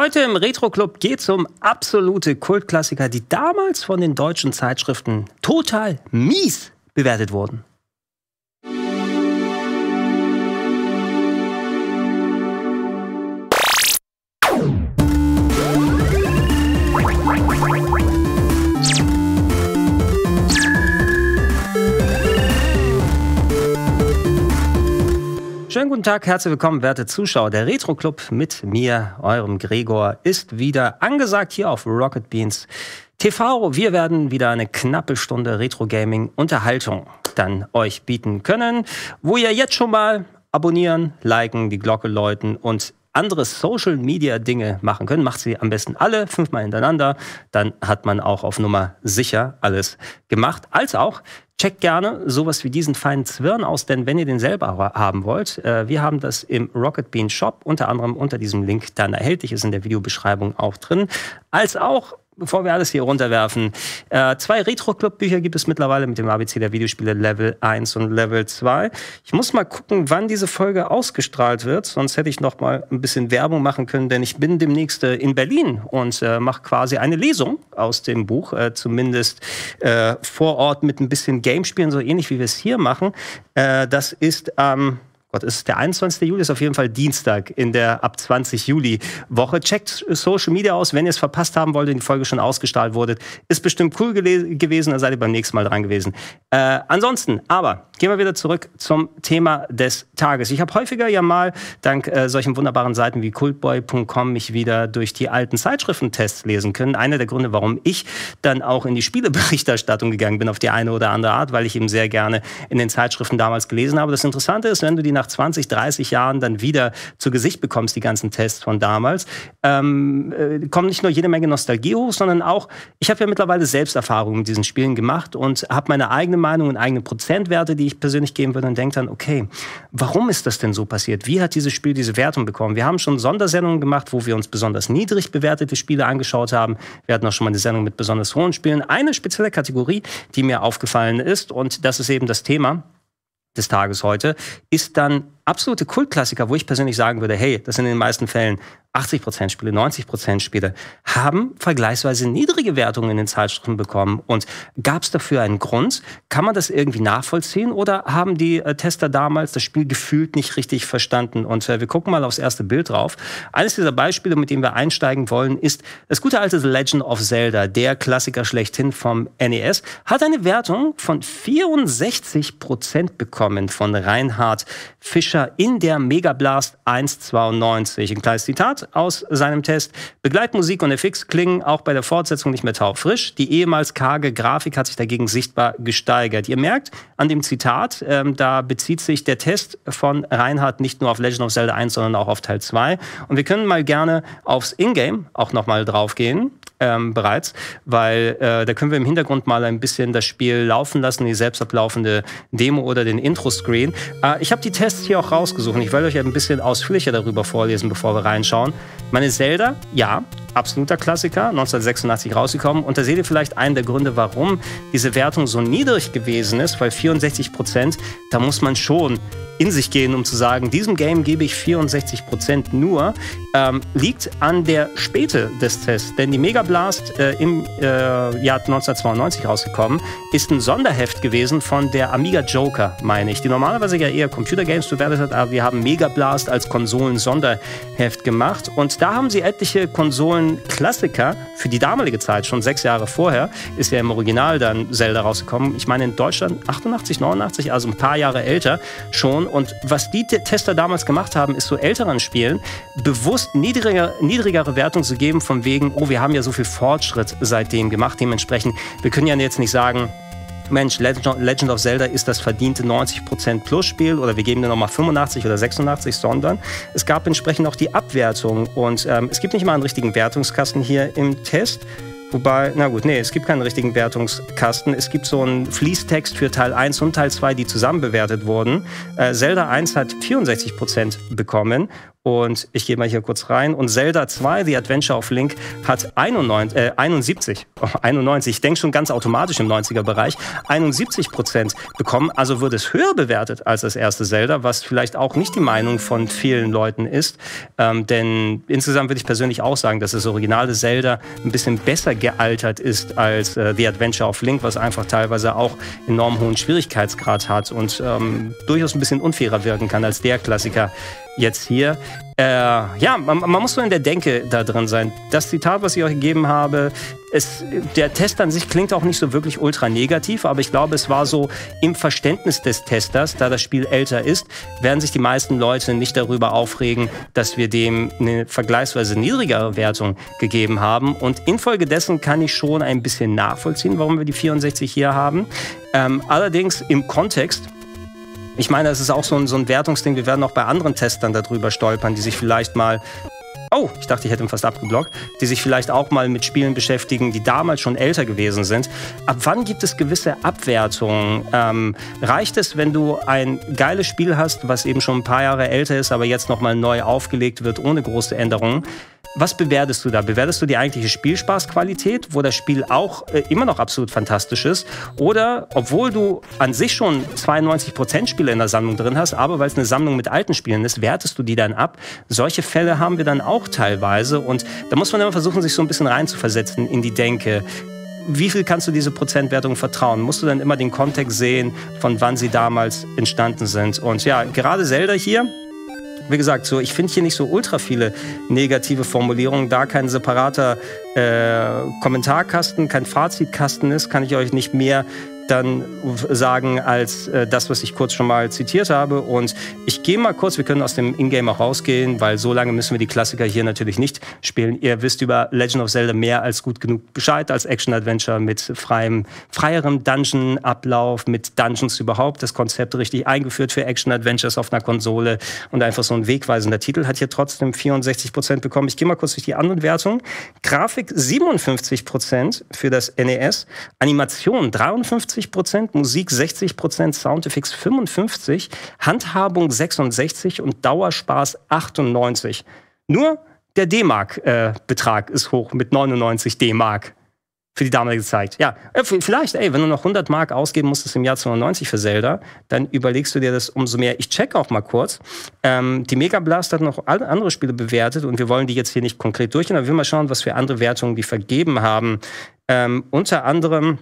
Heute im Retro Club geht es um absolute Kultklassiker, die damals von den deutschen Zeitschriften total mies bewertet wurden. Schönen guten Tag, herzlich willkommen, werte Zuschauer. Der Retro Club mit mir, eurem Gregor, ist wieder angesagt hier auf Rocket Beans TV. Wir werden wieder eine knappe Stunde Retro Gaming Unterhaltung dann euch bieten können, wo ihr jetzt schon mal abonnieren, liken, die Glocke läuten und andere Social Media Dinge machen können, macht sie am besten alle fünfmal hintereinander. Dann hat man auch auf Nummer sicher alles gemacht. Als auch Checkt gerne sowas wie diesen feinen Zwirn aus, denn wenn ihr den selber haben wollt, äh, wir haben das im Rocket Bean Shop, unter anderem unter diesem Link dann erhältlich, ist in der Videobeschreibung auch drin, als auch bevor wir alles hier runterwerfen. Äh, zwei Retro-Club-Bücher gibt es mittlerweile mit dem ABC der Videospiele Level 1 und Level 2. Ich muss mal gucken, wann diese Folge ausgestrahlt wird, sonst hätte ich noch mal ein bisschen Werbung machen können, denn ich bin demnächst äh, in Berlin und äh, mache quasi eine Lesung aus dem Buch, äh, zumindest äh, vor Ort mit ein bisschen Gamespielen, so ähnlich wie wir es hier machen. Äh, das ist am ähm, Gott, ist der 21. Juli, ist auf jeden Fall Dienstag in der ab 20 Juli Woche. Checkt Social Media aus, wenn ihr es verpasst haben wollt und die Folge schon ausgestrahlt wurde. Ist bestimmt cool gewesen, da seid ihr beim nächsten Mal dran gewesen. Äh, ansonsten, aber gehen wir wieder zurück zum Thema des Tages. Ich habe häufiger ja mal dank äh, solchen wunderbaren Seiten wie cultboy.com mich wieder durch die alten Zeitschriftentests lesen können. Einer der Gründe, warum ich dann auch in die Spieleberichterstattung gegangen bin auf die eine oder andere Art, weil ich eben sehr gerne in den Zeitschriften damals gelesen habe. Das Interessante ist, wenn du die nach 20, 30 Jahren dann wieder zu Gesicht bekommst, die ganzen Tests von damals, ähm, äh, kommt nicht nur jede Menge Nostalgie hoch, sondern auch, ich habe ja mittlerweile Selbsterfahrungen mit diesen Spielen gemacht und habe meine eigene Meinung und eigene Prozentwerte, die ich persönlich geben würde und denke dann, okay, warum ist das denn so passiert? Wie hat dieses Spiel diese Wertung bekommen? Wir haben schon Sondersendungen gemacht, wo wir uns besonders niedrig bewertete Spiele angeschaut haben. Wir hatten auch schon mal eine Sendung mit besonders hohen Spielen. Eine spezielle Kategorie, die mir aufgefallen ist, und das ist eben das Thema, des Tages heute, ist dann absolute Kultklassiker, wo ich persönlich sagen würde, hey, das sind in den meisten Fällen 80% Spiele, 90% Spiele, haben vergleichsweise niedrige Wertungen in den Zeitschriften bekommen. Und gab es dafür einen Grund? Kann man das irgendwie nachvollziehen? Oder haben die äh, Tester damals das Spiel gefühlt nicht richtig verstanden? Und äh, wir gucken mal aufs erste Bild drauf. Eines dieser Beispiele, mit dem wir einsteigen wollen, ist das gute alte The Legend of Zelda, der Klassiker schlechthin vom NES, hat eine Wertung von 64% bekommen von Reinhard Fischer in der Mega Blast 192. Ein kleines Zitat aus seinem Test. Begleitmusik und FX klingen auch bei der Fortsetzung nicht mehr taufrisch. Die ehemals karge Grafik hat sich dagegen sichtbar gesteigert. Ihr merkt an dem Zitat, ähm, da bezieht sich der Test von Reinhard nicht nur auf Legend of Zelda 1, sondern auch auf Teil 2. Und wir können mal gerne aufs Ingame auch nochmal draufgehen ähm, bereits, weil äh, da können wir im Hintergrund mal ein bisschen das Spiel laufen lassen, die selbst ablaufende Demo oder den Intro-Screen. Äh, ich habe die Tests hier auch rausgesucht. Ich werde euch ein bisschen ausführlicher darüber vorlesen, bevor wir reinschauen. Meine Zelda, ja, absoluter Klassiker, 1986 rausgekommen. Und da seht ihr vielleicht einen der Gründe, warum diese Wertung so niedrig gewesen ist, weil 64 Prozent, da muss man schon in sich gehen, um zu sagen, diesem Game gebe ich 64 Prozent nur, ähm, liegt an der Späte des Tests. Denn die Mega Blast äh, im äh, Jahr 1992 rausgekommen, ist ein Sonderheft gewesen von der Amiga Joker, meine ich, die normalerweise ja eher Computergames bewertet hat, aber wir haben Mega Blast als Konsolen-Sonderheft gemacht. Und da haben sie etliche Konsolen-Klassiker für die damalige Zeit, schon sechs Jahre vorher, ist ja im Original dann Zelda rausgekommen. Ich meine in Deutschland 88, 89, also ein paar Jahre älter schon und was die Tester damals gemacht haben, ist so älteren Spielen bewusst niedriger, niedrigere Wertung zu geben, von wegen, oh, wir haben ja so viel Fortschritt seitdem gemacht. Dementsprechend, wir können ja jetzt nicht sagen, Mensch, Legend of Zelda ist das verdiente 90% Plus Spiel oder wir geben dir nochmal 85 oder 86, sondern es gab entsprechend auch die Abwertung und ähm, es gibt nicht mal einen richtigen Wertungskasten hier im Test. Wobei, na gut, nee, es gibt keinen richtigen Wertungskasten. Es gibt so einen Fließtext für Teil 1 und Teil 2, die zusammen bewertet wurden. Äh, Zelda 1 hat 64% bekommen Und ich gehe mal hier kurz rein. Und Zelda 2, The Adventure of Link, hat 91, äh, 71, oh, 91, ich denke schon ganz automatisch im 90er-Bereich, 71 Prozent bekommen. Also wird es höher bewertet als das erste Zelda, was vielleicht auch nicht die Meinung von vielen Leuten ist. Ähm, denn insgesamt würde ich persönlich auch sagen, dass das originale Zelda ein bisschen besser gealtert ist als äh, The Adventure of Link, was einfach teilweise auch enorm hohen Schwierigkeitsgrad hat und ähm, durchaus ein bisschen unfairer wirken kann als der Klassiker jetzt hier. Äh, ja, man, man, muss so in der Denke da drin sein. Das Zitat, was ich euch gegeben habe, ist, der Test an sich klingt auch nicht so wirklich ultra negativ, aber ich glaube, es war so im Verständnis des Testers, da das Spiel älter ist, werden sich die meisten Leute nicht darüber aufregen, dass wir dem eine vergleichsweise niedrigere Wertung gegeben haben. Und infolgedessen kann ich schon ein bisschen nachvollziehen, warum wir die 64 hier haben. Ähm, allerdings im Kontext ich meine, es ist auch so ein, so ein Wertungsding. Wir werden auch bei anderen Testern darüber stolpern, die sich vielleicht mal Oh, ich dachte, ich hätte ihn fast abgeblockt. Die sich vielleicht auch mal mit Spielen beschäftigen, die damals schon älter gewesen sind. Ab wann gibt es gewisse Abwertungen? Ähm, reicht es, wenn du ein geiles Spiel hast, was eben schon ein paar Jahre älter ist, aber jetzt nochmal neu aufgelegt wird, ohne große Änderungen? Was bewertest du da? Bewertest du die eigentliche Spielspaßqualität, wo das Spiel auch äh, immer noch absolut fantastisch ist? Oder obwohl du an sich schon 92% Spiele in der Sammlung drin hast, aber weil es eine Sammlung mit alten Spielen ist, wertest du die dann ab? Solche Fälle haben wir dann auch teilweise und da muss man immer versuchen, sich so ein bisschen reinzuversetzen in die Denke wie viel kannst du diese Prozentwertung vertrauen? Musst du dann immer den Kontext sehen, von wann sie damals entstanden sind? Und ja, gerade Zelda hier, wie gesagt, so ich finde hier nicht so ultra viele negative Formulierungen. Da kein separater äh, Kommentarkasten, kein Fazitkasten ist, kann ich euch nicht mehr dann sagen als äh, das, was ich kurz schon mal zitiert habe. Und ich gehe mal kurz, wir können aus dem Ingame auch rausgehen, weil so lange müssen wir die Klassiker hier natürlich nicht spielen. Ihr wisst über Legend of Zelda mehr als gut genug Bescheid als Action-Adventure mit freiem, freierem Dungeon-Ablauf, mit Dungeons überhaupt. Das Konzept richtig eingeführt für Action-Adventures auf einer Konsole und einfach so ein wegweisender Titel hat hier trotzdem 64 Prozent bekommen. Ich gehe mal kurz durch die anderen Wertungen. Grafik 57 Prozent für das NES, Animation 53 50 Prozent, Musik 60 Prozent, Soundeffekte 55, Handhabung 66 und Dauerspaß 98. Nur der D-Mark-Betrag äh, ist hoch mit 99 D-Mark für die damalige Zeit. Ja, äh, vielleicht, ey, wenn du noch 100 Mark ausgeben musstest im Jahr 92 für Zelda, dann überlegst du dir das umso mehr. Ich check auch mal kurz. Ähm, die Mega Blast hat noch andere Spiele bewertet und wir wollen die jetzt hier nicht konkret durchgehen, aber wir mal schauen, was für andere Wertungen die vergeben haben. Ähm, unter anderem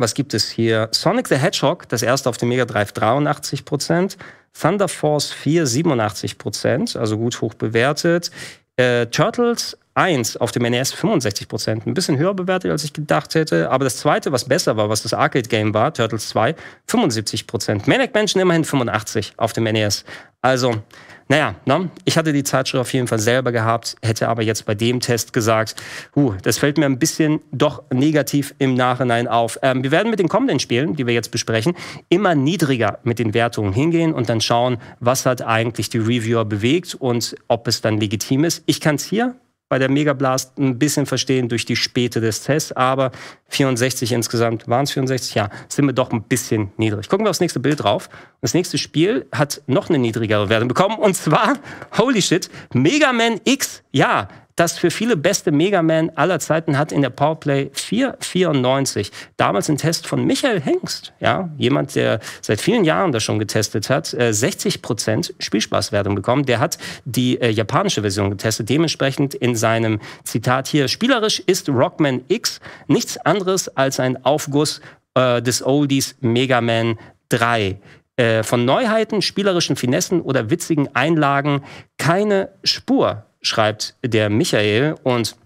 was gibt es hier? Sonic the Hedgehog, das erste auf dem Mega Drive 83% Thunder Force 4 87% also gut hoch bewertet. Äh, Turtles 1 auf dem NES 65% Ein bisschen höher bewertet, als ich gedacht hätte. Aber das zweite, was besser war, was das Arcade-Game war, Turtles 2, 75% Manic Mansion immerhin 85 auf dem NES. Also, naja, ne? ich hatte die Zeitschrift auf jeden Fall selber gehabt, hätte aber jetzt bei dem Test gesagt, huh, das fällt mir ein bisschen doch negativ im Nachhinein auf. Ähm, wir werden mit den kommenden Spielen, die wir jetzt besprechen, immer niedriger mit den Wertungen hingehen und dann schauen, was hat eigentlich die Reviewer bewegt und ob es dann legitim ist. Ich kann es hier bei der Mega Blast ein bisschen verstehen durch die Späte des Tests, aber 64 insgesamt, waren es 64? Ja, sind wir doch ein bisschen niedrig. Gucken wir aufs nächste Bild drauf. Das nächste Spiel hat noch eine niedrigere Wertung bekommen und zwar, holy shit, Mega Man X. Ja, das für viele beste Mega Man aller Zeiten hat in der Powerplay 494. Damals ein Test von Michael Hengst, ja, jemand, der seit vielen Jahren das schon getestet hat, 60% äh, Spielspaßwertung bekommen. Der hat die äh, japanische Version getestet. Dementsprechend in seinem Zitat hier, spielerisch ist Rockman X nichts anderes als ein Aufguss äh, des Oldies Mega Man 3 äh, von Neuheiten, spielerischen Finessen oder witzigen Einlagen keine Spur schreibt der Michael. Und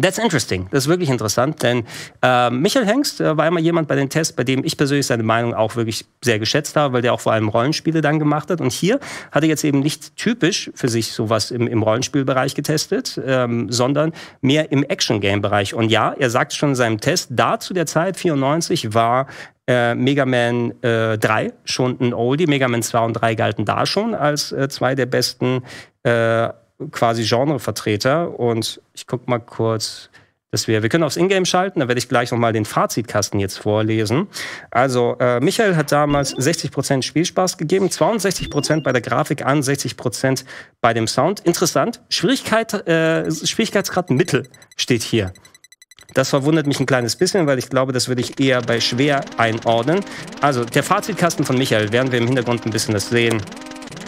That's interesting. Das ist wirklich interessant, denn äh, Michael Hengst äh, war immer jemand bei den Tests, bei dem ich persönlich seine Meinung auch wirklich sehr geschätzt habe, weil der auch vor allem Rollenspiele dann gemacht hat. Und hier hat er jetzt eben nicht typisch für sich sowas im, im Rollenspielbereich getestet, ähm, sondern mehr im Action-Game-Bereich. Und ja, er sagt schon in seinem Test, da zu der Zeit 94 war äh, Mega Man äh, 3 schon ein Oldie. Mega Man 2 und 3 galten da schon als äh, zwei der besten äh, quasi Genrevertreter. Und ich gucke mal kurz dass wir, wir können aufs Ingame schalten, da werde ich gleich nochmal den Fazitkasten jetzt vorlesen. Also, äh, Michael hat damals 60% Spielspaß gegeben, 62% bei der Grafik, 61% bei dem Sound. Interessant, Schwierigkeit, äh, Schwierigkeitsgrad Mittel steht hier. Das verwundert mich ein kleines bisschen, weil ich glaube, das würde ich eher bei schwer einordnen. Also, der Fazitkasten von Michael, werden wir im Hintergrund ein bisschen das sehen.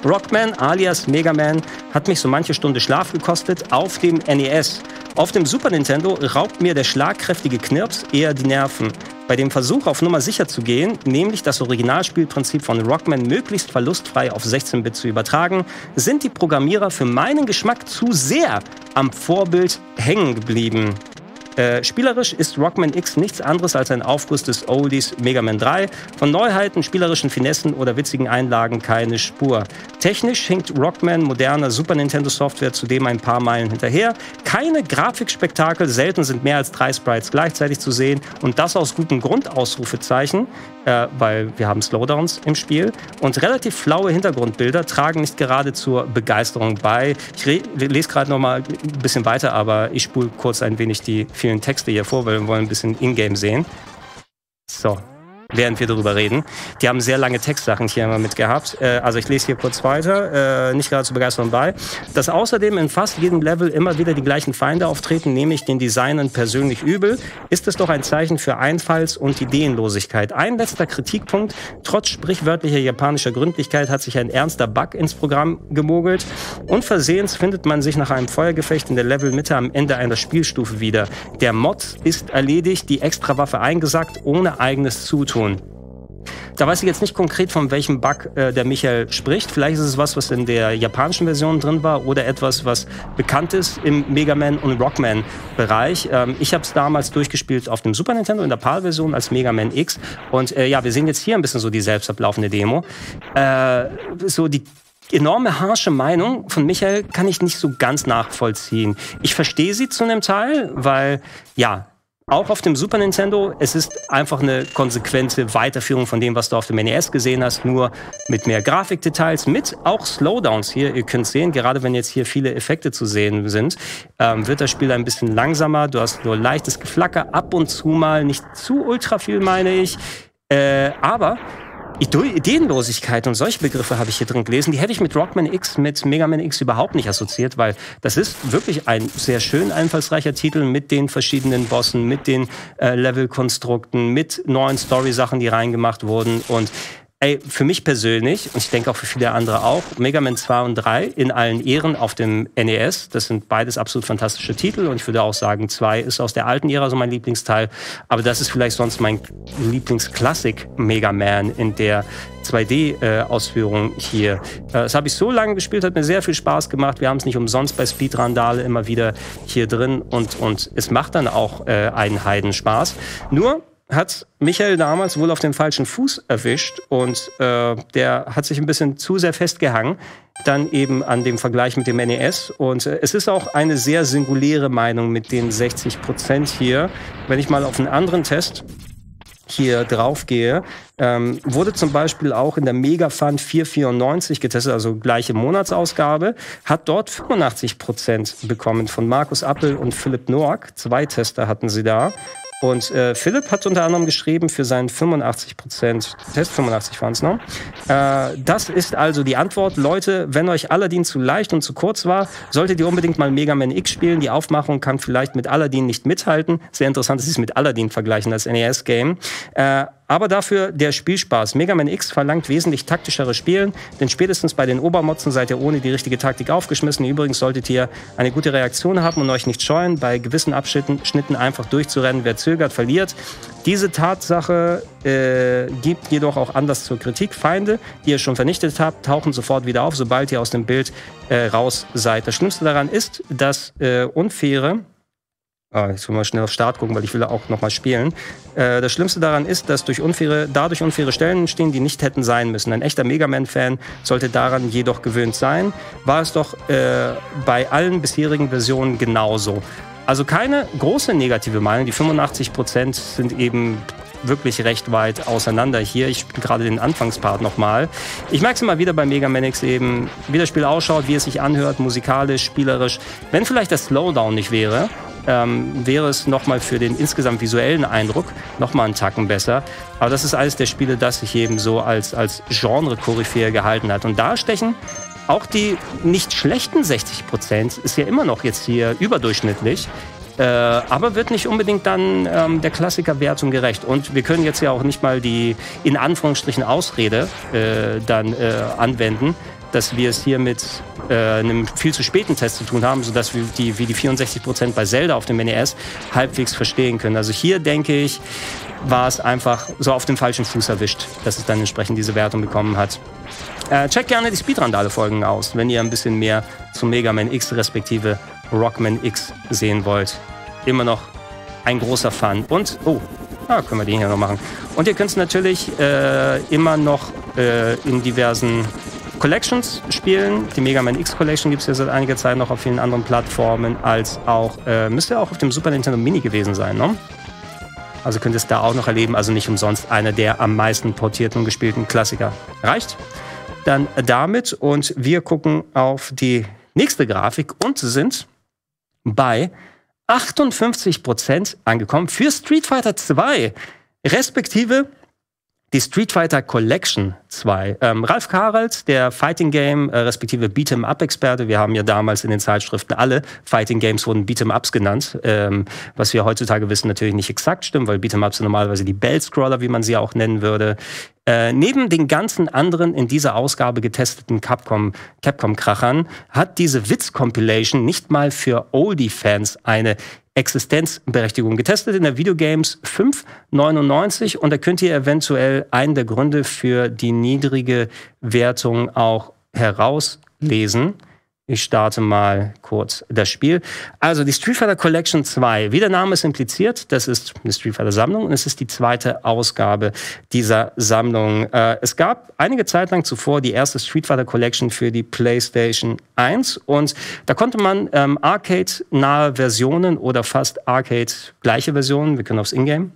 Rockman alias Mega Man hat mich so manche Stunde Schlaf gekostet auf dem NES. Auf dem Super Nintendo raubt mir der schlagkräftige Knirps eher die Nerven. Bei dem Versuch auf Nummer sicher zu gehen, nämlich das Originalspielprinzip von Rockman möglichst verlustfrei auf 16-Bit zu übertragen, sind die Programmierer für meinen Geschmack zu sehr am Vorbild hängen geblieben. Äh, spielerisch ist Rockman X nichts anderes als ein Aufguss des Oldies Mega Man 3. Von Neuheiten, spielerischen Finessen oder witzigen Einlagen keine Spur. Technisch hinkt Rockman moderner Super Nintendo Software zudem ein paar Meilen hinterher. Keine Grafikspektakel, selten sind mehr als drei Sprites gleichzeitig zu sehen und das aus gutem Grund, Ausrufezeichen, äh, weil wir haben Slowdowns im Spiel und relativ flaue Hintergrundbilder tragen nicht gerade zur Begeisterung bei. Ich lese gerade noch mal ein bisschen weiter, aber ich spule kurz ein wenig die vielen Texte hier vor, weil wir wollen ein bisschen Ingame sehen. So, während wir darüber reden. Die haben sehr lange Textsachen hier immer mitgehabt. Äh, also ich lese hier kurz weiter, äh, nicht gerade zu begeistern bei. Dass außerdem in fast jedem Level immer wieder die gleichen Feinde auftreten, nehme ich den Designern persönlich übel, ist es doch ein Zeichen für Einfalls- und Ideenlosigkeit. Ein letzter Kritikpunkt. Trotz sprichwörtlicher japanischer Gründlichkeit hat sich ein ernster Bug ins Programm gemogelt. Unversehens findet man sich nach einem Feuergefecht in der Levelmitte am Ende einer Spielstufe wieder. Der Mod ist erledigt, die Extrawaffe eingesackt, ohne eigenes Zutun tun. Da weiß ich jetzt nicht konkret, von welchem Bug äh, der Michael spricht. Vielleicht ist es was, was in der japanischen Version drin war oder etwas, was bekannt ist im Mega Man und Rockman Bereich. Ähm, ich habe es damals durchgespielt auf dem Super Nintendo in der PAL-Version als Mega Man X. Und äh, ja, wir sehen jetzt hier ein bisschen so die selbst ablaufende Demo. Äh, so die enorme harsche Meinung von Michael kann ich nicht so ganz nachvollziehen. Ich verstehe sie zu einem Teil, weil ja, auch auf dem Super Nintendo, es ist einfach eine konsequente Weiterführung von dem, was du auf dem NES gesehen hast, nur mit mehr Grafikdetails, mit auch Slowdowns hier. Ihr könnt sehen, gerade wenn jetzt hier viele Effekte zu sehen sind, ähm, wird das Spiel ein bisschen langsamer. Du hast nur leichtes Geflacker, ab und zu mal, nicht zu ultra viel, meine ich. Äh, aber Ideenlosigkeit und solche Begriffe habe ich hier drin gelesen. Die hätte ich mit Rockman X, mit Mega Man X überhaupt nicht assoziiert, weil das ist wirklich ein sehr schön einfallsreicher Titel mit den verschiedenen Bossen, mit den äh, Levelkonstrukten, mit neuen Story-Sachen, die reingemacht wurden und Ey, für mich persönlich, und ich denke auch für viele andere auch, Mega Man 2 und 3 in allen Ehren auf dem NES. Das sind beides absolut fantastische Titel. Und ich würde auch sagen, 2 ist aus der alten Ära so mein Lieblingsteil. Aber das ist vielleicht sonst mein Lieblingsklassik Mega Man in der 2D-Ausführung hier. Äh, das habe ich so lange gespielt, hat mir sehr viel Spaß gemacht. Wir haben es nicht umsonst bei Speedrandale immer wieder hier drin und, und es macht dann auch äh, einen Heidenspaß. Nur hat Michael damals wohl auf dem falschen Fuß erwischt und äh, der hat sich ein bisschen zu sehr festgehangen, dann eben an dem Vergleich mit dem NES. Und äh, es ist auch eine sehr singuläre Meinung mit den 60 Prozent hier. Wenn ich mal auf einen anderen Test hier drauf gehe, ähm, wurde zum Beispiel auch in der Megafund 494 getestet, also gleiche Monatsausgabe, hat dort 85 Prozent bekommen von Markus Appel und Philipp Noack. Zwei Tester hatten sie da. Und äh, Philipp hat unter anderem geschrieben für seinen 85 Prozent, Test 85 waren es noch. Äh, das ist also die Antwort. Leute, wenn euch Aladdin zu leicht und zu kurz war, solltet ihr unbedingt mal Mega Man X spielen. Die Aufmachung kann vielleicht mit Aladdin nicht mithalten. Sehr interessant, dass sie es mit Aladdin vergleichen als NES-Game. Äh, aber dafür der Spielspaß. Mega Man X verlangt wesentlich taktischere Spielen, denn spätestens bei den Obermotzen seid ihr ohne die richtige Taktik aufgeschmissen. Übrigens solltet ihr eine gute Reaktion haben und euch nicht scheuen, bei gewissen Abschnitten Schnitten einfach durchzurennen. Wer zögert, verliert. Diese Tatsache äh, gibt jedoch auch Anlass zur Kritik. Feinde, die ihr schon vernichtet habt, tauchen sofort wieder auf, sobald ihr aus dem Bild äh, raus seid. Das Schlimmste daran ist, dass äh, unfaire Ah, jetzt wollen wir schnell auf Start gucken, weil ich will auch nochmal spielen. Äh, das Schlimmste daran ist, dass durch unfaire, dadurch unfaire Stellen entstehen, die nicht hätten sein müssen. Ein echter Mega Man-Fan sollte daran jedoch gewöhnt sein. War es doch äh, bei allen bisherigen Versionen genauso. Also keine große negative Meinung. Die 85 Prozent sind eben wirklich recht weit auseinander hier. Ich spiele gerade den Anfangspart nochmal. Ich merke es immer wieder bei Mega Man X eben, wie das Spiel ausschaut, wie es sich anhört, musikalisch, spielerisch. Wenn vielleicht das Slowdown nicht wäre ähm, wäre es nochmal für den insgesamt visuellen Eindruck nochmal einen Tacken besser. Aber das ist eines der Spiele, das sich eben so als, als Genre-Koryphäe gehalten hat. Und da stechen auch die nicht schlechten 60 Prozent, ist ja immer noch jetzt hier überdurchschnittlich. Äh, aber wird nicht unbedingt dann ähm, der Klassikerwertung gerecht. Und wir können jetzt ja auch nicht mal die in Anführungsstrichen Ausrede äh, dann äh, anwenden, dass wir es hier mit äh, einem viel zu späten Test zu tun haben, sodass wir die, wie die 64 Prozent bei Zelda auf dem NES halbwegs verstehen können. Also hier denke ich, war es einfach so auf dem falschen Fuß erwischt, dass es dann entsprechend diese Wertung bekommen hat. Äh, checkt gerne die Speedrandale-Folgen aus, wenn ihr ein bisschen mehr zu Mega Man X respektive Rockman X sehen wollt. Immer noch ein großer Fan. Und, oh, ah, können wir den hier noch machen. Und ihr könnt es natürlich äh, immer noch äh, in diversen Collections spielen. Die Mega Man X Collection gibt es ja seit einiger Zeit noch auf vielen anderen Plattformen, als auch, äh, müsste auch auf dem Super Nintendo Mini gewesen sein, ne? Also könnt ihr es da auch noch erleben. Also nicht umsonst einer der am meisten portierten und gespielten Klassiker. Reicht dann damit und wir gucken auf die nächste Grafik und sind bei 58 Prozent angekommen für Street Fighter 2, respektive die Street Fighter Collection 2. Ähm, Ralf Karels, der Fighting Game, äh, respektive Beat'em Up Experte. Wir haben ja damals in den Zeitschriften alle Fighting Games wurden Beat'em Ups genannt. Ähm, was wir heutzutage wissen, natürlich nicht exakt stimmt, weil Beat'em Ups sind normalerweise die Bell Scroller, wie man sie auch nennen würde. Äh, neben den ganzen anderen in dieser Ausgabe getesteten Capcom, Capcom-Krachern hat diese Witz-Compilation nicht mal für Oldie-Fans eine Existenzberechtigung getestet in der Videogames 599 und da könnt ihr eventuell einen der Gründe für die niedrige Wertung auch herauslesen. Ich starte mal kurz das Spiel. Also die Street Fighter Collection 2, wie der Name es impliziert, das ist eine Street Fighter Sammlung und es ist die zweite Ausgabe dieser Sammlung. Äh, es gab einige Zeit lang zuvor die erste Street Fighter Collection für die PlayStation 1 und da konnte man ähm, Arcade-nahe Versionen oder fast Arcade-gleiche Versionen, wir können aufs Ingame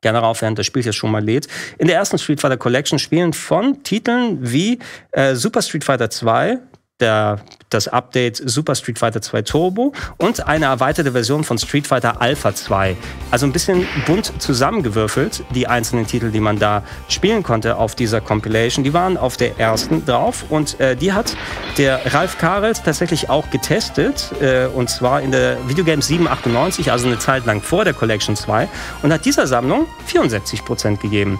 gerne rauf, während das Spiel jetzt schon mal lädt. In der ersten Street Fighter Collection spielen von Titeln wie äh, Super Street Fighter 2, der, das Update Super Street Fighter 2 Turbo und eine erweiterte Version von Street Fighter Alpha 2. Also ein bisschen bunt zusammengewürfelt, die einzelnen Titel, die man da spielen konnte auf dieser Compilation. Die waren auf der ersten drauf und äh, die hat der Ralf Karels tatsächlich auch getestet äh, und zwar in der Videogames 798, also eine Zeit lang vor der Collection 2 und hat dieser Sammlung 64 Prozent gegeben.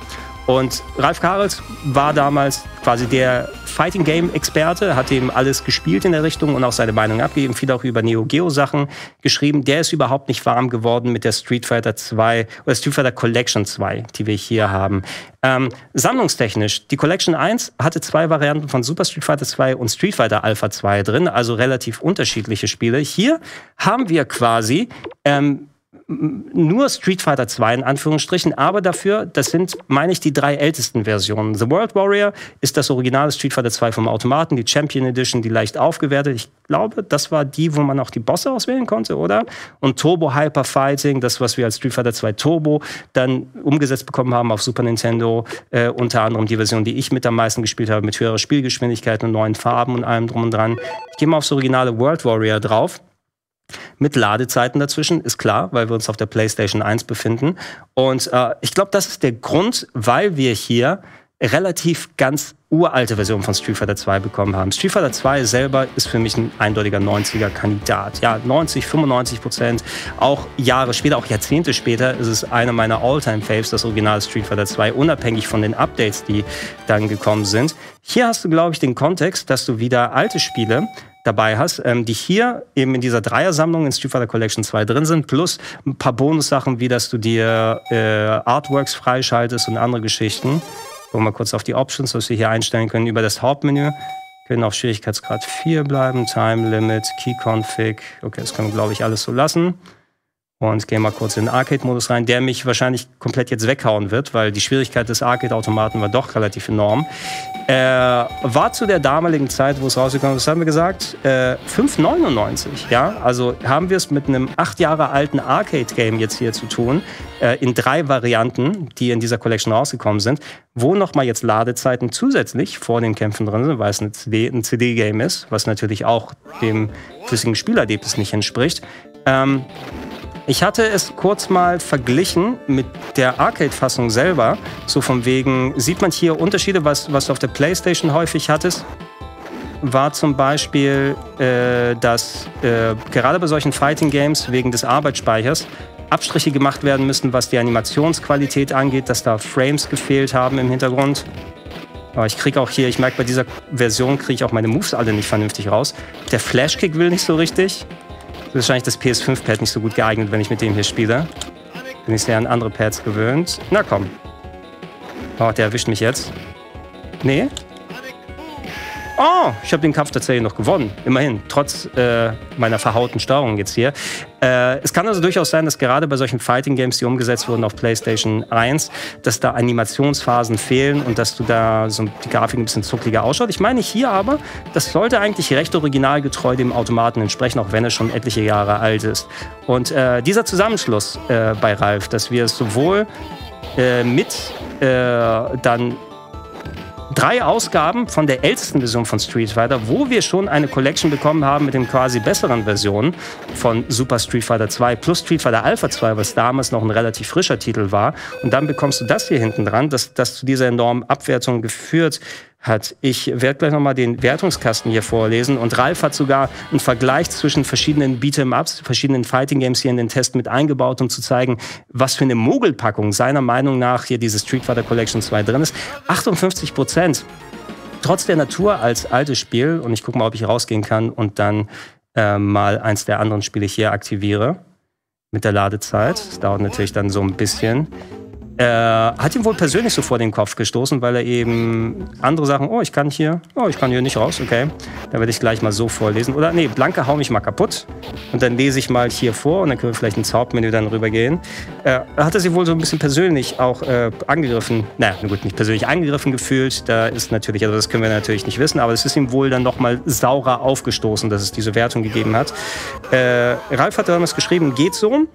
Und Ralf Karels war damals quasi der Fighting Game Experte, hat eben alles gespielt in der Richtung und auch seine Meinung abgegeben, viel auch über Neo Geo Sachen geschrieben. Der ist überhaupt nicht warm geworden mit der Street Fighter 2 oder Street Fighter Collection 2, die wir hier haben. Ähm, sammlungstechnisch, die Collection 1 hatte zwei Varianten von Super Street Fighter 2 und Street Fighter Alpha 2 drin, also relativ unterschiedliche Spiele. Hier haben wir quasi ähm, nur Street Fighter 2 in Anführungsstrichen, aber dafür, das sind, meine ich, die drei ältesten Versionen. The World Warrior ist das originale Street Fighter 2 vom Automaten, die Champion Edition, die leicht aufgewertet. Ich glaube, das war die, wo man auch die Bosse auswählen konnte, oder? Und Turbo Hyper Fighting, das, was wir als Street Fighter 2 Turbo dann umgesetzt bekommen haben auf Super Nintendo, äh, unter anderem die Version, die ich mit am meisten gespielt habe, mit höherer Spielgeschwindigkeit und neuen Farben und allem drum und dran. Ich gehe mal aufs originale World Warrior drauf. Mit Ladezeiten dazwischen, ist klar, weil wir uns auf der PlayStation 1 befinden. Und äh, ich glaube, das ist der Grund, weil wir hier relativ ganz uralte Version von Street Fighter 2 bekommen haben. Street Fighter 2 selber ist für mich ein eindeutiger 90er-Kandidat. Ja, 90, 95 Prozent. Auch Jahre später, auch Jahrzehnte später ist es einer meiner All-Time-Faves, das Original Street Fighter 2, unabhängig von den Updates, die dann gekommen sind. Hier hast du, glaube ich, den Kontext, dass du wieder alte Spiele dabei hast, ähm, die hier eben in dieser Dreiersammlung in Street Fighter Collection 2 drin sind, plus ein paar Bonussachen, wie dass du dir äh, Artworks freischaltest und andere Geschichten. Gucken wir mal kurz auf die Options, was wir hier einstellen können über das Hauptmenü. Können auf Schwierigkeitsgrad 4 bleiben, Time Limit, Key Config. Okay, das können wir, glaube ich, alles so lassen. Und gehe mal kurz in den Arcade-Modus rein, der mich wahrscheinlich komplett jetzt weghauen wird, weil die Schwierigkeit des Arcade-Automaten war doch relativ enorm. Äh, war zu der damaligen Zeit, wo es rausgekommen ist, haben wir gesagt? Äh, 5,99. Ja, also haben wir es mit einem acht Jahre alten Arcade-Game jetzt hier zu tun, äh, in drei Varianten, die in dieser Collection rausgekommen sind, wo nochmal jetzt Ladezeiten zusätzlich vor den Kämpfen drin sind, weil es ein CD-Game CD ist, was natürlich auch dem flüssigen Spielerlebnis nicht entspricht. Ähm, Ich hatte es kurz mal verglichen mit der Arcade-Fassung selber. So von wegen, sieht man hier Unterschiede, was, was du auf der Playstation häufig hattest? War zum Beispiel, äh, dass äh, gerade bei solchen Fighting Games wegen des Arbeitsspeichers Abstriche gemacht werden müssen, was die Animationsqualität angeht, dass da Frames gefehlt haben im Hintergrund. Aber ich kriege auch hier, ich merke bei dieser Version kriege ich auch meine Moves alle nicht vernünftig raus. Der Flashkick will nicht so richtig. Wahrscheinlich das PS5-Pad nicht so gut geeignet, wenn ich mit dem hier spiele. Bin ich sehr an andere Pads gewöhnt. Na komm. Oh, der erwischt mich jetzt. Nee, Oh, ich habe den Kampf tatsächlich noch gewonnen. Immerhin, trotz äh, meiner verhauten Steuerung jetzt hier. Äh, es kann also durchaus sein, dass gerade bei solchen Fighting Games, die umgesetzt wurden auf PlayStation 1, dass da Animationsphasen fehlen und dass du da so die Grafik ein bisschen zuckliger ausschaut. Ich meine hier aber, das sollte eigentlich recht originalgetreu dem Automaten entsprechen, auch wenn er schon etliche Jahre alt ist. Und äh, dieser Zusammenschluss äh, bei Ralf, dass wir es sowohl äh, mit äh, dann drei Ausgaben von der ältesten Version von Street Fighter, wo wir schon eine Collection bekommen haben mit den quasi besseren Versionen von Super Street Fighter 2 plus Street Fighter Alpha 2, was damals noch ein relativ frischer Titel war. Und dann bekommst du das hier hinten dran, das, das zu dieser enormen Abwertung geführt hat. Ich werde gleich nochmal den Wertungskasten hier vorlesen und Ralf hat sogar einen Vergleich zwischen verschiedenen Beat'em-Ups, verschiedenen Fighting Games hier in den Test mit eingebaut, um zu zeigen, was für eine Mogelpackung seiner Meinung nach hier diese Street Fighter Collection 2 drin ist. 58 Prozent. Trotz der Natur als altes Spiel und ich gucke mal, ob ich rausgehen kann und dann äh, mal eins der anderen Spiele hier aktiviere mit der Ladezeit. Das dauert natürlich dann so ein bisschen. Er hat ihm wohl persönlich so vor den Kopf gestoßen, weil er eben andere Sachen, oh, ich kann hier, oh, ich kann hier nicht raus, okay. Dann werde ich gleich mal so vorlesen. Oder nee, Blanke hau mich mal kaputt. Und dann lese ich mal hier vor und dann können wir vielleicht ins Hauptmenü dann rübergehen. Äh, hat er sich wohl so ein bisschen persönlich auch äh, angegriffen, naja, gut, nicht persönlich angegriffen gefühlt. Da ist natürlich, also das können wir natürlich nicht wissen, aber es ist ihm wohl dann nochmal saurer aufgestoßen, dass es diese Wertung gegeben hat. Äh, Ralf hat damals geschrieben, geht so.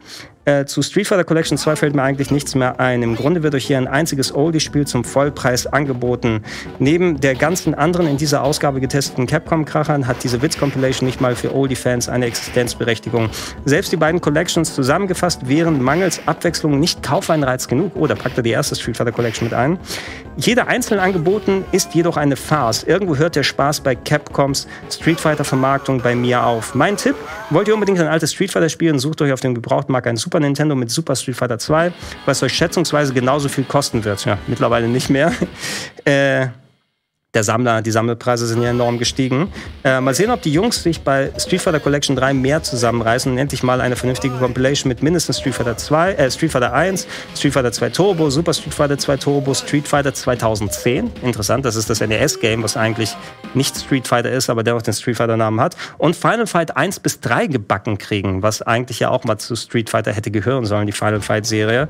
Äh, zu Street Fighter Collection 2 fällt mir eigentlich nichts mehr ein. Im Grunde wird euch hier ein einziges Oldie-Spiel zum Vollpreis angeboten. Neben der ganzen anderen in dieser Ausgabe getesteten Capcom-Krachern hat diese Witz-Compilation nicht mal für Oldie-Fans eine Existenzberechtigung. Selbst die beiden Collections zusammengefasst wären mangels Abwechslung nicht Kaufeinreiz genug. Oh, da packt er die erste Street Fighter Collection mit ein. Jeder einzeln angeboten ist jedoch eine Farce. Irgendwo hört der Spaß bei Capcoms Street Fighter Vermarktung bei mir auf. Mein Tipp, wollt ihr unbedingt ein altes Street Fighter spielen, sucht euch auf dem Gebrauchtmarkt ein Super Nintendo mit Super Street Fighter 2, was euch schätzungsweise genauso viel kosten wird. Ja, mittlerweile nicht mehr. äh, der Sammler, die Sammelpreise sind ja enorm gestiegen. Äh, mal sehen, ob die Jungs sich bei Street Fighter Collection 3 mehr zusammenreißen und endlich mal eine vernünftige Compilation mit mindestens Street Fighter 2, äh, Street Fighter 1, Street Fighter 2 Turbo, Super Street Fighter 2 Turbo, Street Fighter 2010. Interessant, das ist das NES-Game, was eigentlich nicht Street Fighter ist, aber dennoch den Street Fighter-Namen hat. Und Final Fight 1 bis 3 gebacken kriegen, was eigentlich ja auch mal zu Street Fighter hätte gehören sollen, die Final Fight-Serie.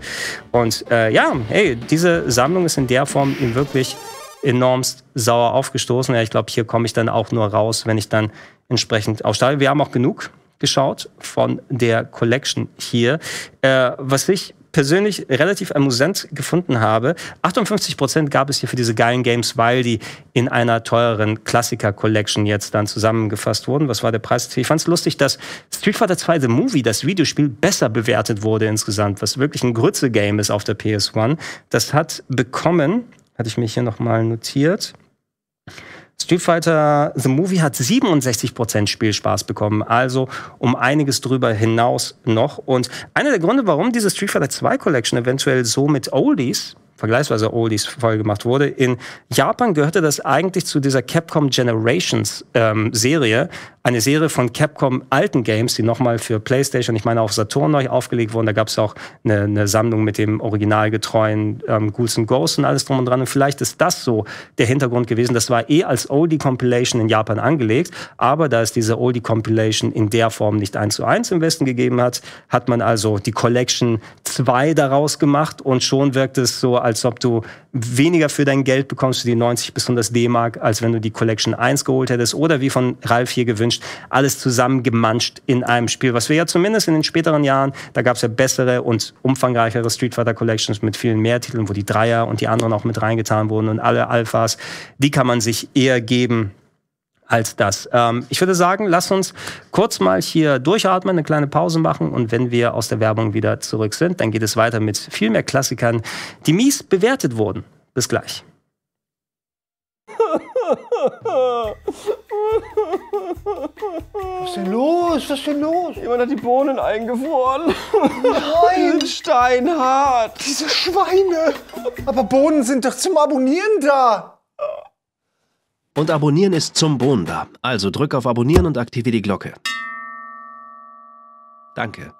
Und äh, ja, hey, diese Sammlung ist in der Form ihm wirklich enormst sauer aufgestoßen. Ja, ich glaube, hier komme ich dann auch nur raus, wenn ich dann entsprechend aussteige. Wir haben auch genug geschaut von der Collection hier. Äh, was ich persönlich relativ amüsant gefunden habe. 58 Prozent gab es hier für diese geilen Games, weil die in einer teureren Klassiker-Collection jetzt dann zusammengefasst wurden. Was war der Preis? Ich fand es lustig, dass Street Fighter 2 The Movie, das Videospiel, besser bewertet wurde insgesamt, was wirklich ein Grütze-Game ist auf der PS1. Das hat bekommen hatte ich mir hier nochmal notiert. Street Fighter The Movie hat 67% Spielspaß bekommen, also um einiges drüber hinaus noch. Und einer der Gründe, warum diese Street Fighter 2 Collection eventuell so mit Oldies vergleichsweise Oldies voll gemacht wurde. In Japan gehörte das eigentlich zu dieser Capcom Generations ähm, Serie, eine Serie von Capcom alten Games, die nochmal für PlayStation, ich meine auf Saturn neu aufgelegt wurden. Da gab es auch eine, eine, Sammlung mit dem originalgetreuen ähm, Ghouls and Ghosts und alles drum und dran. Und vielleicht ist das so der Hintergrund gewesen. Das war eh als Oldie Compilation in Japan angelegt, aber da es diese Oldie Compilation in der Form nicht eins zu eins im Westen gegeben hat, hat man also die Collection 2 daraus gemacht und schon wirkt es so, als ob du weniger für dein Geld bekommst, für die 90 bis 100 D-Mark, als wenn du die Collection 1 geholt hättest oder wie von Ralf hier gewünscht, alles zusammengemanscht in einem Spiel. Was wir ja zumindest in den späteren Jahren, da gab es ja bessere und umfangreichere Street Fighter Collections mit vielen mehr Titeln, wo die Dreier und die anderen auch mit reingetan wurden und alle Alphas, die kann man sich eher geben als das. Ähm, ich würde sagen, lass uns kurz mal hier durchatmen, eine kleine Pause machen und wenn wir aus der Werbung wieder zurück sind, dann geht es weiter mit viel mehr Klassikern, die mies bewertet wurden. Bis gleich. Was ist denn los? Was ist denn los? Jemand hat die Bohnen eingefroren. Nein! Steinhart. Diese Schweine! Aber Bohnen sind doch zum Abonnieren da! Und Abonnieren ist zum Bohnen da. Also drück auf Abonnieren und aktiviere die Glocke. Danke.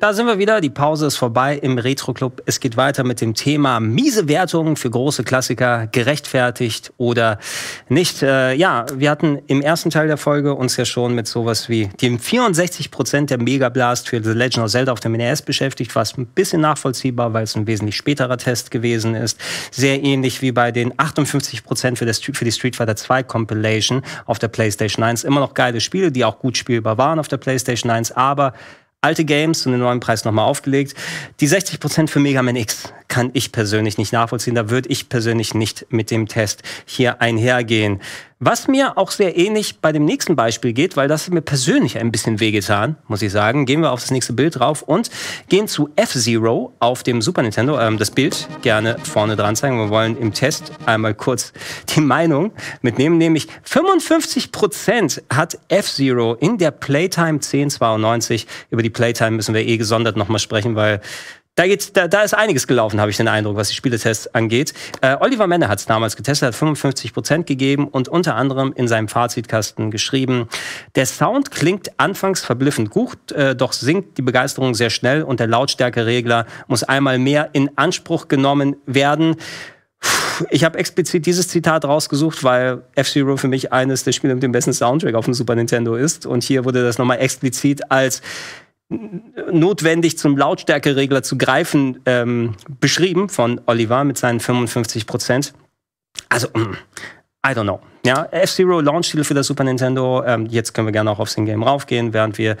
Da sind wir wieder. Die Pause ist vorbei im Retro Club. Es geht weiter mit dem Thema miese Wertungen für große Klassiker, gerechtfertigt oder nicht. Äh, ja, wir hatten im ersten Teil der Folge uns ja schon mit sowas wie dem 64 Prozent der Mega Blast für The Legend of Zelda auf dem NES beschäftigt, was ein bisschen nachvollziehbar, weil es ein wesentlich späterer Test gewesen ist. Sehr ähnlich wie bei den 58 Prozent für, für die Street Fighter 2 Compilation auf der PlayStation 1. Immer noch geile Spiele, die auch gut spielbar waren auf der PlayStation 1, aber alte Games zu einem neuen Preis nochmal aufgelegt. Die 60% für Mega Man X kann ich persönlich nicht nachvollziehen. Da würde ich persönlich nicht mit dem Test hier einhergehen. Was mir auch sehr ähnlich bei dem nächsten Beispiel geht, weil das mir persönlich ein bisschen wehgetan, muss ich sagen. Gehen wir auf das nächste Bild drauf und gehen zu F-Zero auf dem Super Nintendo. Ähm, das Bild gerne vorne dran zeigen. Wir wollen im Test einmal kurz die Meinung mitnehmen, nämlich 55 Prozent hat F-Zero in der Playtime 1092. Über die Playtime müssen wir eh gesondert nochmal sprechen, weil da, geht's, da, da ist einiges gelaufen, habe ich den Eindruck, was die Spieletests angeht. Äh, Oliver Menne hat es damals getestet, hat 55 Prozent gegeben und unter anderem in seinem Fazitkasten geschrieben, der Sound klingt anfangs verblüffend gut, äh, doch sinkt die Begeisterung sehr schnell und der Lautstärkeregler muss einmal mehr in Anspruch genommen werden. Ich habe explizit dieses Zitat rausgesucht, weil F-Zero für mich eines der Spiele mit dem besten Soundtrack auf dem Super Nintendo ist. Und hier wurde das nochmal explizit als notwendig zum Lautstärkeregler zu greifen ähm, beschrieben von Oliver mit seinen 55 Prozent. Also, mm, I don't know. Ja, F-Zero Launch-Titel für das Super Nintendo. Ähm, jetzt können wir gerne auch aufs In-Game raufgehen, während wir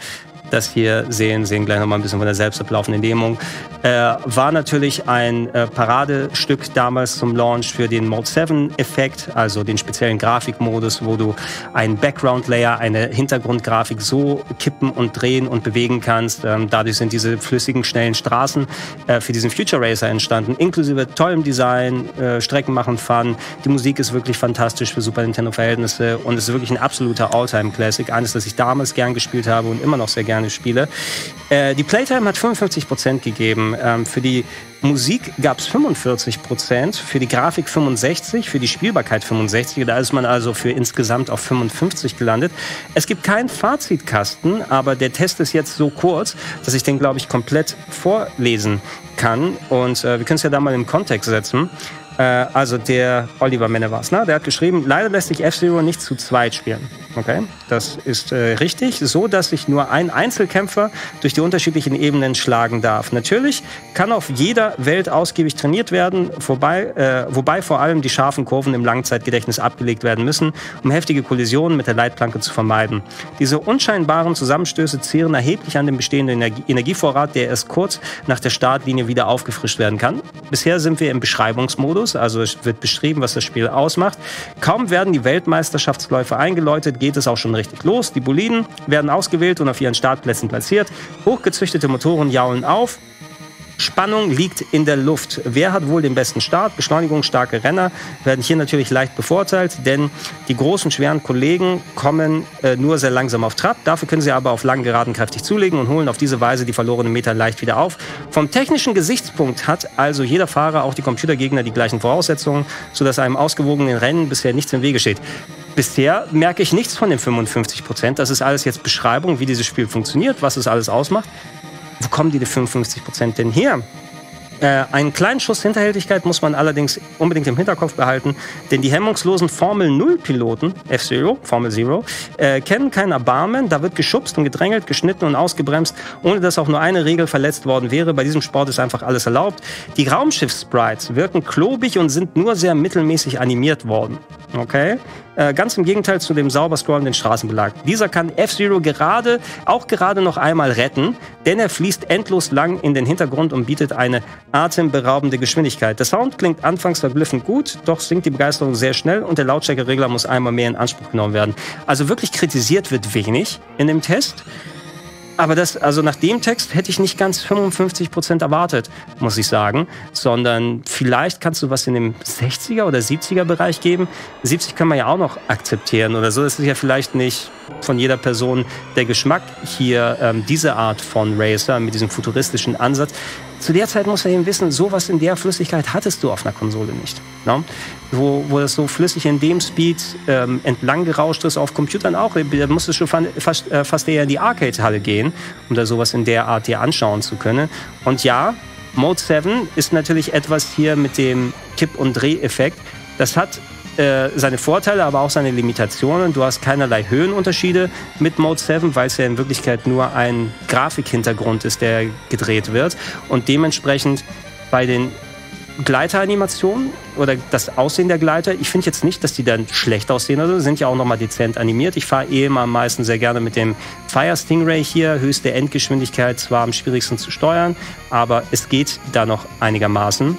das hier sehen, sehen gleich nochmal ein bisschen von der selbst ablaufenden Dämung. Äh, war natürlich ein äh, Paradestück damals zum Launch für den Mode 7 Effekt, also den speziellen Grafikmodus, wo du einen Background Layer, eine Hintergrundgrafik so kippen und drehen und bewegen kannst. Ähm, dadurch sind diese flüssigen, schnellen Straßen äh, für diesen Future Racer entstanden, inklusive tollem Design, äh, Strecken machen Fun. Die Musik ist wirklich fantastisch für Super Nintendo-Verhältnisse und es ist wirklich ein absoluter Alltime-Classic. Eines, das ich damals gern gespielt habe und immer noch sehr gerne spiele. Äh, die Playtime hat 55 Prozent gegeben. Ähm, für die Musik gab es 45 Prozent, für die Grafik 65, für die Spielbarkeit 65. Da ist man also für insgesamt auf 55 gelandet. Es gibt keinen Fazitkasten, aber der Test ist jetzt so kurz, dass ich den, glaube ich, komplett vorlesen kann. Und äh, wir können es ja da mal im Kontext setzen. Äh, also der Oliver Menne war's, ne? Der hat geschrieben, leider lässt sich F-Zero nicht zu zweit spielen. Okay, das ist äh, richtig, so dass sich nur ein Einzelkämpfer durch die unterschiedlichen Ebenen schlagen darf. Natürlich kann auf jeder Welt ausgiebig trainiert werden, vorbei, äh, wobei vor allem die scharfen Kurven im Langzeitgedächtnis abgelegt werden müssen, um heftige Kollisionen mit der Leitplanke zu vermeiden. Diese unscheinbaren Zusammenstöße zehren erheblich an dem bestehenden Energie Energievorrat, der erst kurz nach der Startlinie wieder aufgefrischt werden kann. Bisher sind wir im Beschreibungsmodus, also es wird beschrieben, was das Spiel ausmacht. Kaum werden die Weltmeisterschaftsläufe eingeläutet, geht es auch schon richtig los. Die Boliden werden ausgewählt und auf ihren Startplätzen platziert. Hochgezüchtete Motoren jaulen auf. Spannung liegt in der Luft. Wer hat wohl den besten Start? Beschleunigungsstarke Renner werden hier natürlich leicht bevorteilt, denn die großen, schweren Kollegen kommen äh, nur sehr langsam auf Trab. Dafür können sie aber auf langen Geraden kräftig zulegen und holen auf diese Weise die verlorenen Meter leicht wieder auf. Vom technischen Gesichtspunkt hat also jeder Fahrer, auch die Computergegner, die gleichen Voraussetzungen, sodass einem ausgewogenen Rennen bisher nichts im Wege steht. Bisher merke ich nichts von den 55 Prozent. Das ist alles jetzt Beschreibung, wie dieses Spiel funktioniert, was es alles ausmacht. Wo kommen die 55 Prozent denn her? Äh, einen kleinen Schuss Hinterhältigkeit muss man allerdings unbedingt im Hinterkopf behalten, denn die hemmungslosen Formel 0 Piloten, F-Zero, Formel Zero, äh, kennen kein Erbarmen. Da wird geschubst und gedrängelt, geschnitten und ausgebremst, ohne dass auch nur eine Regel verletzt worden wäre. Bei diesem Sport ist einfach alles erlaubt. Die Raumschiff-Sprites wirken klobig und sind nur sehr mittelmäßig animiert worden. Okay? Äh, ganz im Gegenteil zu dem sauber scrollenden Straßenbelag. Dieser kann F-Zero gerade, auch gerade noch einmal retten, denn er fließt endlos lang in den Hintergrund und bietet eine atemberaubende Geschwindigkeit. Der Sound klingt anfangs verblüffend gut, doch sinkt die Begeisterung sehr schnell und der Lautstärkeregler muss einmal mehr in Anspruch genommen werden. Also wirklich kritisiert wird wenig in dem Test. Aber das, also nach dem Text hätte ich nicht ganz 55 Prozent erwartet, muss ich sagen, sondern vielleicht kannst du was in dem 60er oder 70er Bereich geben. 70 kann man ja auch noch akzeptieren oder so. Das ist ja vielleicht nicht von jeder Person der Geschmack hier ähm, diese Art von Racer mit diesem futuristischen Ansatz. Zu der Zeit muss er eben wissen, sowas in der Flüssigkeit hattest du auf einer Konsole nicht. Ne? Wo, wo das so flüssig in dem Speed ähm, entlang gerauscht ist, auf Computern auch. Da musstest du fast, äh, fast eher in die Arcade-Halle gehen, um da sowas in der Art dir anschauen zu können. Und ja, Mode 7 ist natürlich etwas hier mit dem Kipp- und Dreheffekt. Das hat äh, seine Vorteile, aber auch seine Limitationen. Du hast keinerlei Höhenunterschiede mit Mode 7, weil es ja in Wirklichkeit nur ein Grafikhintergrund ist, der gedreht wird. Und dementsprechend bei den Gleiteranimationen oder das Aussehen der Gleiter, ich finde jetzt nicht, dass die dann schlecht aussehen. Also sind ja auch nochmal dezent animiert. Ich fahre eh immer am meisten sehr gerne mit dem Fire Stingray hier. Höchste Endgeschwindigkeit, zwar am schwierigsten zu steuern, aber es geht da noch einigermaßen.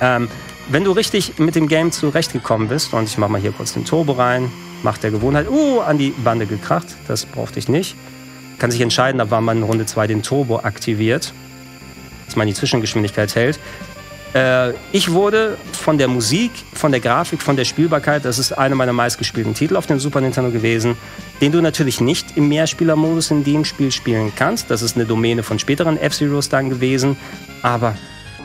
Ähm, wenn du richtig mit dem Game zurechtgekommen bist, und ich mache mal hier kurz den Turbo rein, macht der Gewohnheit, uh, an die Bande gekracht, das brauchte ich nicht. Kann sich entscheiden, ab wann man in Runde 2 den Turbo aktiviert, dass man die Zwischengeschwindigkeit hält. Äh, ich wurde von der Musik, von der Grafik, von der Spielbarkeit, das ist einer meiner meistgespielten Titel auf dem Super Nintendo gewesen, den du natürlich nicht im Mehrspielermodus in dem Spiel spielen kannst. Das ist eine Domäne von späteren F-Zeros dann gewesen, aber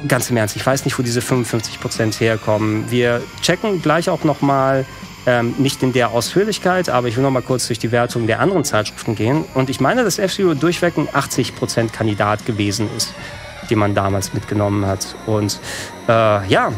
ganz im Ernst, ich weiß nicht, wo diese 55 Prozent herkommen. Wir checken gleich auch nochmal, ähm, nicht in der Ausführlichkeit, aber ich will noch mal kurz durch die Wertung der anderen Zeitschriften gehen. Und ich meine, dass F-Zero durchweg ein 80 Prozent Kandidat gewesen ist, den man damals mitgenommen hat. Und äh, ja,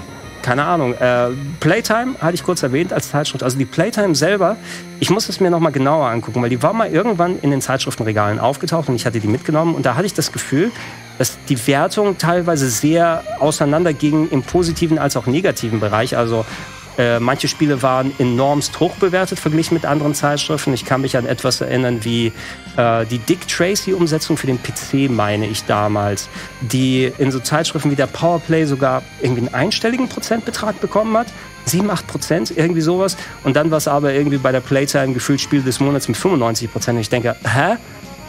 keine Ahnung. Äh, Playtime hatte ich kurz erwähnt als Zeitschrift. Also die Playtime selber, ich muss es mir noch mal genauer angucken, weil die war mal irgendwann in den Zeitschriftenregalen aufgetaucht und ich hatte die mitgenommen. Und da hatte ich das Gefühl, dass die Wertung teilweise sehr auseinanderging im positiven als auch negativen Bereich. Also äh, manche Spiele waren enormst hoch bewertet verglichen mit anderen Zeitschriften. Ich kann mich an etwas erinnern wie äh, die Dick Tracy-Umsetzung für den PC, meine ich damals, die in so Zeitschriften wie der Powerplay sogar irgendwie einen einstelligen Prozentbetrag bekommen hat. 7, 8 Prozent, irgendwie sowas. Und dann war es aber irgendwie bei der Playtime gefühlt Spiel des Monats mit 95 Prozent. Und ich denke, hä?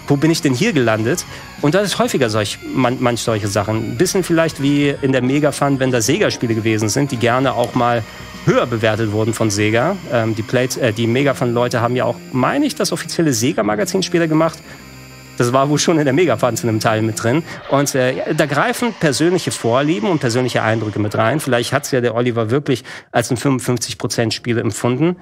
Wo bin ich denn hier gelandet? Und da ist häufiger solch, man, manch solche Sachen. Ein bisschen vielleicht wie in der Mega-Fun, wenn da Sega-Spiele gewesen sind, die gerne auch mal höher bewertet wurden von Sega. Ähm, die, Plate, äh, die Mega-Fun-Leute haben ja auch, meine ich, das offizielle Sega-Magazin später gemacht. Das war wohl schon in der Mega-Fun zu einem Teil mit drin. Und äh, da greifen persönliche Vorlieben und persönliche Eindrücke mit rein. Vielleicht hat es ja der Oliver wirklich als ein 55%-Spiel empfunden.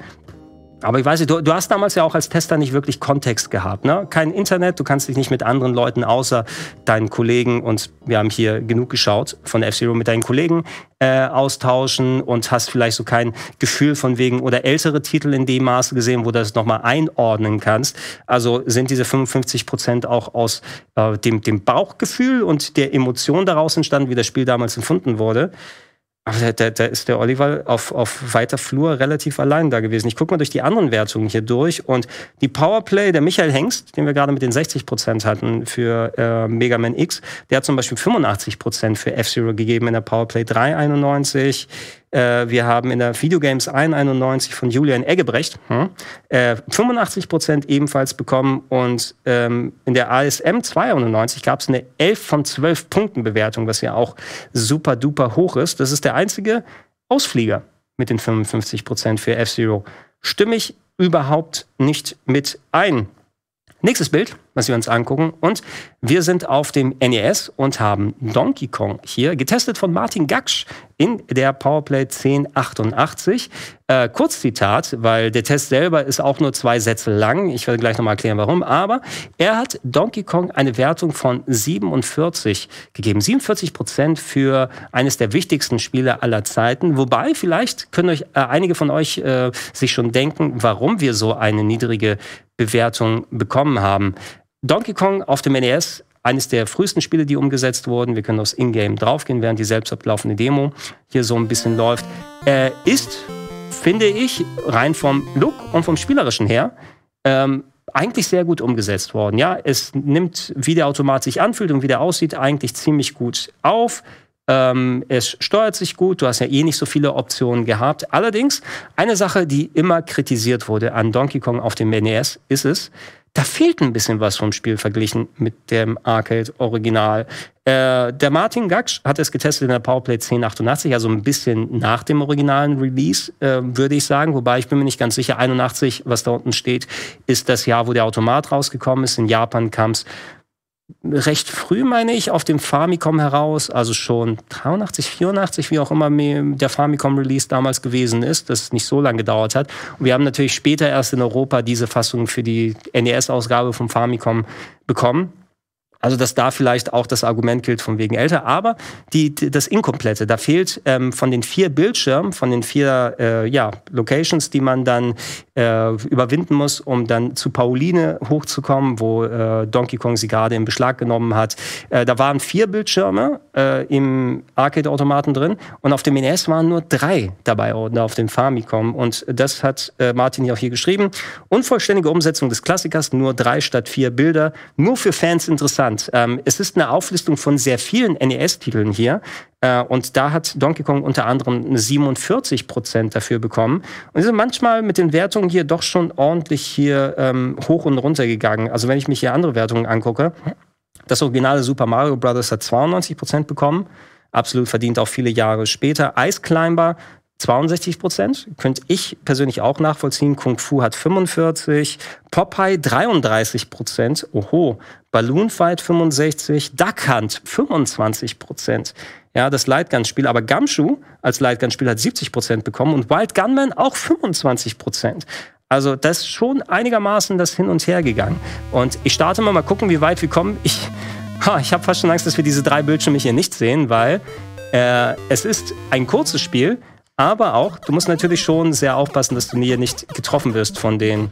Aber ich weiß nicht, du, du, hast damals ja auch als Tester nicht wirklich Kontext gehabt. Ne? Kein Internet, du kannst dich nicht mit anderen Leuten außer deinen Kollegen und wir haben hier genug geschaut von F-Zero mit deinen Kollegen äh, austauschen und hast vielleicht so kein Gefühl von wegen oder ältere Titel in dem Maße gesehen, wo du das nochmal einordnen kannst. Also sind diese 55 Prozent auch aus äh, dem, dem Bauchgefühl und der Emotion daraus entstanden, wie das Spiel damals empfunden wurde. Aber da, da ist der Oliver auf, auf weiter Flur relativ allein da gewesen. Ich gucke mal durch die anderen Wertungen hier durch und die Powerplay, der Michael Hengst, den wir gerade mit den 60 Prozent hatten für äh, Mega Man X, der hat zum Beispiel 85 Prozent für F-Zero gegeben in der Powerplay 391. Äh, wir haben in der Videogames 191 von Julian Eggebrecht hm, äh, 85 Prozent ebenfalls bekommen und ähm, in der ASM 291 gab es eine 11 von 12 Punkten Bewertung, was ja auch super duper hoch ist. Das ist der einzige Ausflieger mit den 55 Prozent für F-Zero. Stimme ich überhaupt nicht mit ein. Nächstes Bild was wir uns angucken. Und wir sind auf dem NES und haben Donkey Kong hier, getestet von Martin Gaksch in der Powerplay 1088. Äh, Kurzzitat, weil der Test selber ist auch nur zwei Sätze lang. Ich werde gleich nochmal erklären, warum. Aber er hat Donkey Kong eine Wertung von 47 gegeben. 47 Prozent für eines der wichtigsten Spiele aller Zeiten. Wobei, vielleicht können euch äh, einige von euch äh, sich schon denken, warum wir so eine niedrige Bewertung bekommen haben. Donkey Kong auf dem NES, eines der frühesten Spiele, die umgesetzt wurden. Wir können aufs Ingame draufgehen, während die selbst ablaufende Demo hier so ein bisschen läuft. Äh, ist, finde ich, rein vom Look und vom Spielerischen her, ähm, eigentlich sehr gut umgesetzt worden. Ja, es nimmt, wie der Automat sich anfühlt und wie der aussieht, eigentlich ziemlich gut auf. Ähm, es steuert sich gut, du hast ja eh nicht so viele Optionen gehabt. Allerdings, eine Sache, die immer kritisiert wurde an Donkey Kong auf dem NES, ist es, da fehlt ein bisschen was vom Spiel verglichen mit dem Arcade-Original. Äh, der Martin Gaksch hat es getestet in der Powerplay 1088, also ein bisschen nach dem originalen Release, äh, würde ich sagen. Wobei ich bin mir nicht ganz sicher, 81, was da unten steht, ist das Jahr, wo der Automat rausgekommen ist. In Japan kam es recht früh, meine ich, auf dem Famicom heraus, also schon 83, 84, wie auch immer der Famicom-Release damals gewesen ist, das nicht so lange gedauert hat. Und wir haben natürlich später erst in Europa diese Fassung für die NES-Ausgabe vom Famicom bekommen. Also, dass da vielleicht auch das Argument gilt von wegen älter, aber die, das Inkomplette, da fehlt ähm, von den vier Bildschirmen, von den vier äh, ja, Locations, die man dann äh, überwinden muss, um dann zu Pauline hochzukommen, wo äh, Donkey Kong sie gerade in Beschlag genommen hat. Äh, da waren vier Bildschirme äh, im Arcade-Automaten drin und auf dem NES waren nur drei dabei oder auf dem Famicom. Und das hat äh, Martin hier auch hier geschrieben. Unvollständige Umsetzung des Klassikers, nur drei statt vier Bilder, nur für Fans interessant. Ähm, es ist eine Auflistung von sehr vielen NES-Titeln hier. Und da hat Donkey Kong unter anderem 47 Prozent dafür bekommen. Und sind manchmal mit den Wertungen hier doch schon ordentlich hier ähm, hoch und runter gegangen. Also wenn ich mich hier andere Wertungen angucke, das originale Super Mario Bros. hat 92 Prozent bekommen. Absolut verdient auch viele Jahre später. Ice Climber 62 Prozent. Könnte ich persönlich auch nachvollziehen. Kung Fu hat 45%, Popeye 33 Prozent. Oho. Balloon Fight 65, Duck Hunt 25 Prozent. Ja, das Lightgun-Spiel. Aber Gumshoe als Lightgun-Spiel hat 70 Prozent bekommen und Wild Gunman auch 25 Prozent. Also das ist schon einigermaßen das Hin und Her gegangen. Und ich starte mal, mal gucken, wie weit wir kommen. Ich, ich habe fast schon Angst, dass wir diese drei Bildschirme hier nicht sehen, weil äh, es ist ein kurzes Spiel. Aber auch, du musst natürlich schon sehr aufpassen, dass du hier nicht getroffen wirst von den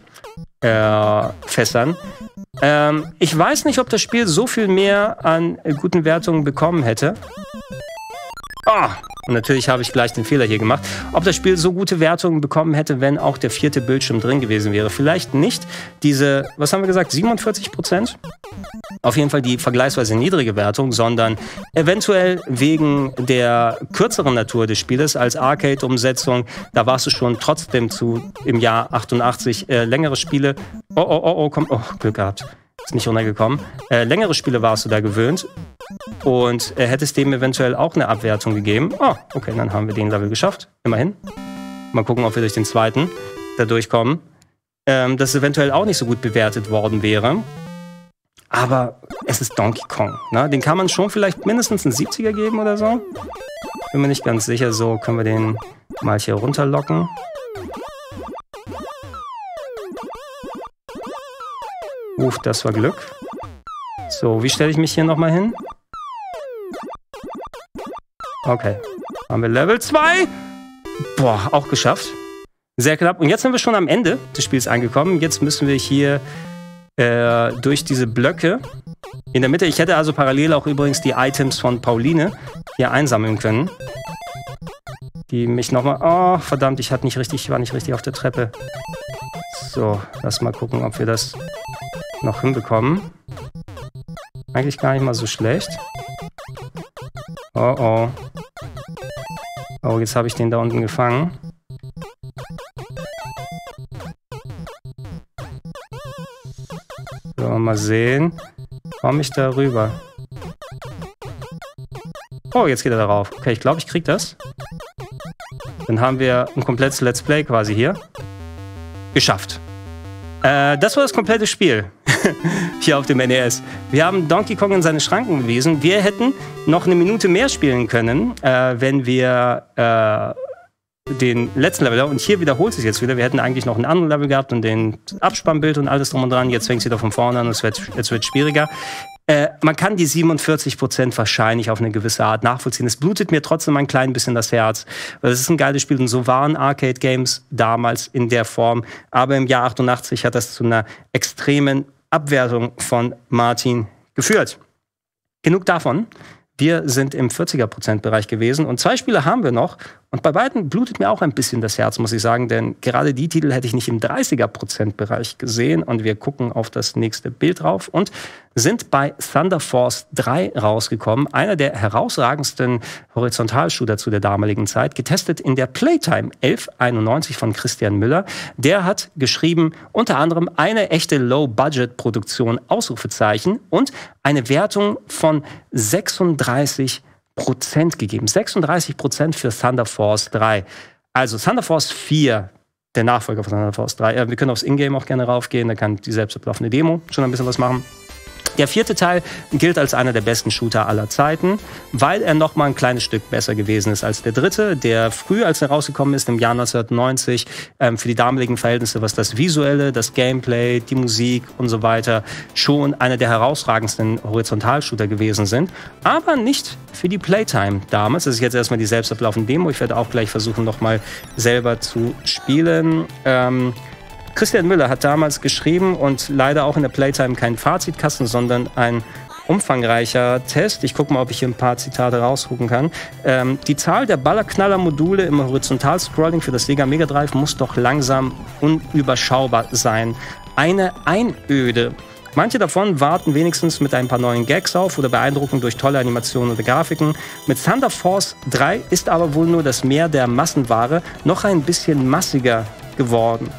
äh, Fässern. Ähm, ich weiß nicht, ob das Spiel so viel mehr an guten Wertungen bekommen hätte. Ah, und natürlich habe ich gleich den Fehler hier gemacht. Ob das Spiel so gute Wertungen bekommen hätte, wenn auch der vierte Bildschirm drin gewesen wäre. Vielleicht nicht diese, was haben wir gesagt, 47 Prozent? Auf jeden Fall die vergleichsweise niedrige Wertung, sondern eventuell wegen der kürzeren Natur des Spieles als Arcade-Umsetzung. Da warst du schon trotzdem zu im Jahr 88 äh, längere Spiele. Oh, oh, oh, oh, komm, oh, Glück gehabt. Ist nicht runtergekommen. Äh, längere Spiele warst du da gewöhnt. Und äh, hätte es dem eventuell auch eine Abwertung gegeben. Ah, oh, okay, dann haben wir den Level geschafft. Immerhin. Mal gucken, ob wir durch den zweiten da durchkommen. Ähm, das eventuell auch nicht so gut bewertet worden wäre. Aber es ist Donkey Kong. Ne? Den kann man schon vielleicht mindestens einen 70er geben oder so. Bin mir nicht ganz sicher. So können wir den mal hier runterlocken. Uff, das war Glück. So, wie stelle ich mich hier nochmal hin? Okay. Haben wir Level 2. Boah, auch geschafft. Sehr knapp. Und jetzt sind wir schon am Ende des Spiels angekommen. Jetzt müssen wir hier äh, durch diese Blöcke in der Mitte. Ich hätte also parallel auch übrigens die Items von Pauline hier einsammeln können. Die mich nochmal... Oh, verdammt, ich, hatte nicht richtig, ich war nicht richtig auf der Treppe. So, lass mal gucken, ob wir das noch hinbekommen. Eigentlich gar nicht mal so schlecht. Oh oh. Oh, jetzt habe ich den da unten gefangen. So, mal sehen. Komme ich da rüber? Oh, jetzt geht er darauf. Okay, ich glaube, ich krieg das. Dann haben wir ein komplettes Let's Play quasi hier. Geschafft. Äh, das war das komplette Spiel hier auf dem NES. Wir haben Donkey Kong in seine Schranken gewiesen. Wir hätten noch eine Minute mehr spielen können, äh, wenn wir äh, den letzten Level, und hier wiederholt sich jetzt wieder, wir hätten eigentlich noch einen anderen Level gehabt und den Abspannbild und alles drum und dran. Jetzt fängt es wieder von vorne an und es wird, es wird schwieriger. Äh, man kann die 47 Prozent wahrscheinlich auf eine gewisse Art nachvollziehen. Es blutet mir trotzdem ein klein bisschen das Herz. Es ist ein geiles Spiel und so waren Arcade-Games damals in der Form. Aber im Jahr 88 hat das zu einer extremen Abwertung von Martin geführt. Genug davon. Wir sind im 40er-Prozent-Bereich gewesen und zwei Spiele haben wir noch. Und bei beiden blutet mir auch ein bisschen das Herz, muss ich sagen, denn gerade die Titel hätte ich nicht im 30er-Prozent-Bereich gesehen. Und wir gucken auf das nächste Bild drauf und sind bei Thunder Force 3 rausgekommen. Einer der herausragendsten Horizontalshooter zu der damaligen Zeit, getestet in der Playtime 1191 von Christian Müller. Der hat geschrieben, unter anderem eine echte Low-Budget-Produktion, Ausrufezeichen, und eine Wertung von 36 Prozent gegeben. 36 Prozent für Thunder Force 3. Also Thunder Force 4, der Nachfolger von Thunder Force 3. wir können aufs Ingame auch gerne raufgehen, da kann die selbst ablaufende Demo schon ein bisschen was machen. Der vierte Teil gilt als einer der besten Shooter aller Zeiten, weil er noch mal ein kleines Stück besser gewesen ist als der dritte, der früh, als er rausgekommen ist, im Jahr 1990, ähm, für die damaligen Verhältnisse, was das Visuelle, das Gameplay, die Musik und so weiter, schon einer der herausragendsten Horizontalshooter gewesen sind. Aber nicht für die Playtime damals. Das ist jetzt erstmal die selbst ablaufende Demo. Ich werde auch gleich versuchen, noch mal selber zu spielen. Ähm, Christian Müller hat damals geschrieben und leider auch in der Playtime kein Fazitkasten, sondern ein umfangreicher Test. Ich gucke mal, ob ich hier ein paar Zitate rausgucken kann. Ähm, die Zahl der Ballerknaller-Module im Horizontal-Scrolling für das Sega Mega Drive muss doch langsam unüberschaubar sein. Eine Einöde. Manche davon warten wenigstens mit ein paar neuen Gags auf oder beeindrucken durch tolle Animationen oder Grafiken. Mit Thunder Force 3 ist aber wohl nur das Meer der Massenware noch ein bisschen massiger geworden.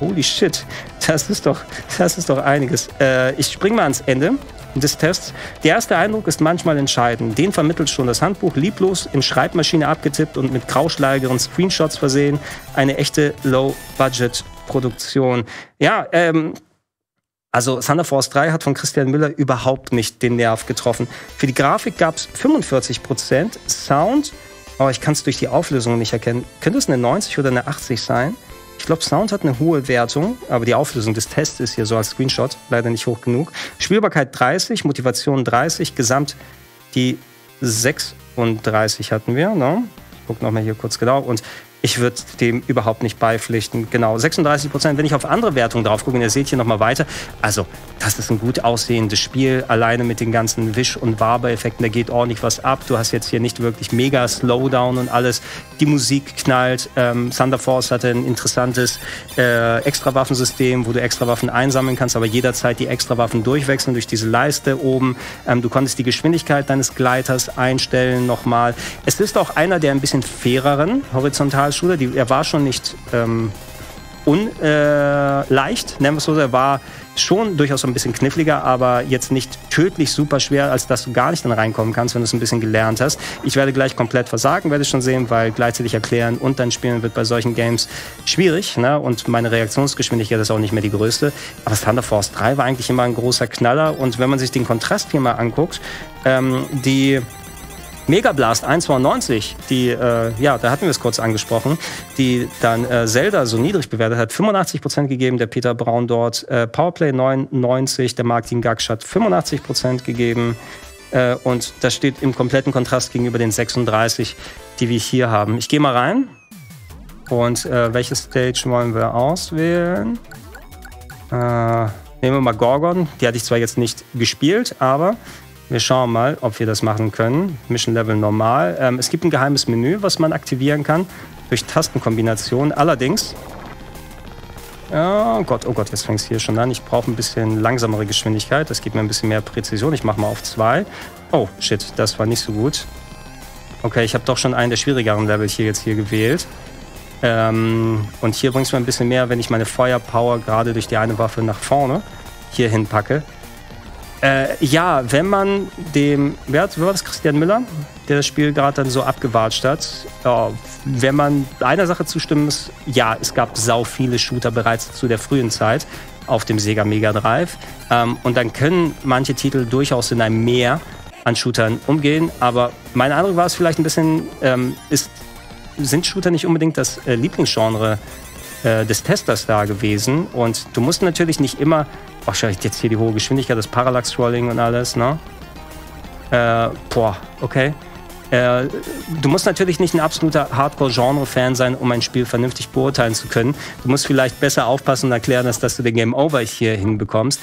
Holy shit, das ist doch, das ist doch einiges. Äh, ich spring mal ans Ende des Tests. Der erste Eindruck ist manchmal entscheidend. Den vermittelt schon das Handbuch lieblos in Schreibmaschine abgetippt und mit grauschleigeren Screenshots versehen. Eine echte Low-Budget-Produktion. Ja, ähm, also Thunder Force 3 hat von Christian Müller überhaupt nicht den Nerv getroffen. Für die Grafik gab es 45 Prozent. Sound, oh, ich kann es durch die Auflösung nicht erkennen. Könnte es eine 90 oder eine 80 sein? Glaube, Sound hat eine hohe Wertung, aber die Auflösung des Tests ist hier so als Screenshot leider nicht hoch genug. Spielbarkeit 30, Motivation 30, Gesamt die 36 hatten wir. Ne? Ich gucke nochmal hier kurz genau. Und ich würde dem überhaupt nicht beipflichten. Genau, 36 Prozent. Wenn ich auf andere Wertungen drauf gucke, und ihr seht hier nochmal weiter, also das ist ein gut aussehendes Spiel, alleine mit den ganzen Wisch- und Waber-Effekten, da geht ordentlich was ab. Du hast jetzt hier nicht wirklich mega Slowdown und alles. Die Musik knallt. Ähm, Thunder Force hatte ein interessantes äh, Extrawaffensystem, wo du Extrawaffen einsammeln kannst, aber jederzeit die Extrawaffen durchwechseln durch diese Leiste oben. Ähm, du konntest die Geschwindigkeit deines Gleiters einstellen nochmal. Es ist auch einer der ein bisschen faireren horizontal Realschule. Die, er war schon nicht ähm, unleicht, äh, nennen wir es so. Er war schon durchaus ein bisschen kniffliger, aber jetzt nicht tödlich super schwer, als dass du gar nicht dann reinkommen kannst, wenn du es ein bisschen gelernt hast. Ich werde gleich komplett versagen, werde ich schon sehen, weil gleichzeitig erklären und dann spielen wird bei solchen Games schwierig. Ne? Und meine Reaktionsgeschwindigkeit ist auch nicht mehr die größte. Aber Thunder Force 3 war eigentlich immer ein großer Knaller. Und wenn man sich den Kontrast hier mal anguckt, ähm, die Mega Blast 1,92, die, äh, ja, da hatten wir es kurz angesprochen, die dann äh, Zelda so niedrig bewertet hat, 85 Prozent gegeben, der Peter Braun dort, äh, Powerplay 99, der Martin Gaksch hat 85 Prozent gegeben. Äh, und das steht im kompletten Kontrast gegenüber den 36, die wir hier haben. Ich gehe mal rein. Und äh, welche Stage wollen wir auswählen? Äh, nehmen wir mal Gorgon. Die hatte ich zwar jetzt nicht gespielt, aber wir schauen mal, ob wir das machen können. Mission Level normal. Ähm, es gibt ein geheimes Menü, was man aktivieren kann durch Tastenkombinationen. Allerdings, oh Gott, oh Gott, jetzt fängt es hier schon an. Ich brauche ein bisschen langsamere Geschwindigkeit. Das gibt mir ein bisschen mehr Präzision. Ich mache mal auf zwei. Oh, shit, das war nicht so gut. Okay, ich habe doch schon einen der schwierigeren Level hier jetzt hier gewählt. Ähm, und hier bringt es mir ein bisschen mehr, wenn ich meine Feuerpower gerade durch die eine Waffe nach vorne hier hinpacke. Äh, ja, wenn man dem, wer, war das, Christian Müller, der das Spiel gerade dann so abgewatscht hat, ja, wenn man einer Sache zustimmen muss, ja, es gab sau viele Shooter bereits zu der frühen Zeit auf dem Sega Mega Drive. Ähm, und dann können manche Titel durchaus in einem Meer an Shootern umgehen. Aber mein Eindruck war es vielleicht ein bisschen, ähm, ist, sind Shooter nicht unbedingt das äh, Lieblingsgenre äh, des Testers da gewesen. Und du musst natürlich nicht immer, wahrscheinlich jetzt hier die hohe Geschwindigkeit, das Parallax-Scrolling und alles, ne? Äh, boah, okay. Äh, du musst natürlich nicht ein absoluter Hardcore-Genre-Fan sein, um ein Spiel vernünftig beurteilen zu können. Du musst vielleicht besser aufpassen und erklären, dass, dass du den Game Over hier hinbekommst.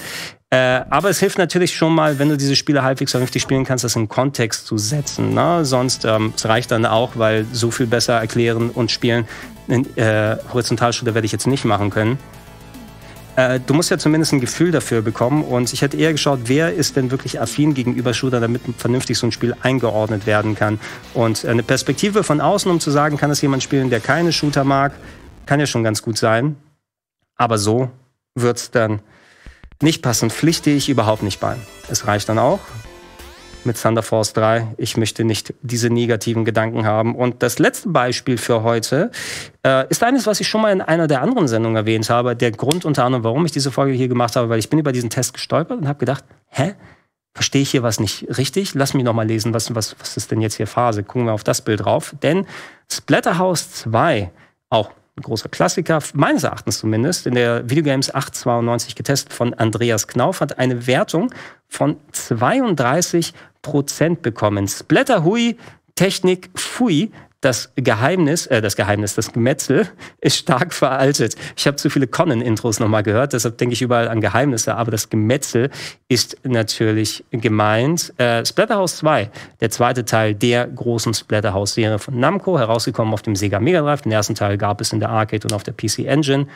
Äh, aber es hilft natürlich schon mal, wenn du diese Spiele halbwegs vernünftig spielen kannst, das in Kontext zu setzen. Ne? Sonst ähm, es reicht dann auch, weil so viel besser erklären und spielen. Äh, Horizontalshooter werde ich jetzt nicht machen können. Äh, du musst ja zumindest ein Gefühl dafür bekommen. Und ich hätte eher geschaut, wer ist denn wirklich affin gegenüber Shooter, damit vernünftig so ein Spiel eingeordnet werden kann. Und eine Perspektive von außen, um zu sagen, kann es jemand spielen, der keine Shooter mag, kann ja schon ganz gut sein. Aber so wird es dann nicht passen. Pflichte ich überhaupt nicht bei. Es reicht dann auch, mit Thunder Force 3. Ich möchte nicht diese negativen Gedanken haben. Und das letzte Beispiel für heute äh, ist eines, was ich schon mal in einer der anderen Sendungen erwähnt habe. Der Grund unter anderem, warum ich diese Folge hier gemacht habe, weil ich bin über diesen Test gestolpert und habe gedacht, hä? Verstehe ich hier was nicht richtig? Lass mich noch mal lesen, was, was, was ist denn jetzt hier Phase? Gucken wir auf das Bild drauf. Denn Splatterhouse 2, auch ein großer Klassiker, meines Erachtens zumindest, in der Videogames 892 getestet von Andreas Knauf, hat eine Wertung von 32 Prozent bekommen. Splatter Hui, Technik Fui, das Geheimnis, äh, das Geheimnis, das Gemetzel ist stark veraltet. Ich habe zu viele Conan-Intros nochmal gehört, deshalb denke ich überall an Geheimnisse, aber das Gemetzel ist natürlich gemeint. Äh, Splatterhouse 2, der zweite Teil der großen Splatterhouse-Serie von Namco, herausgekommen auf dem Sega Mega Drive. Den ersten Teil gab es in der Arcade und auf der PC Engine.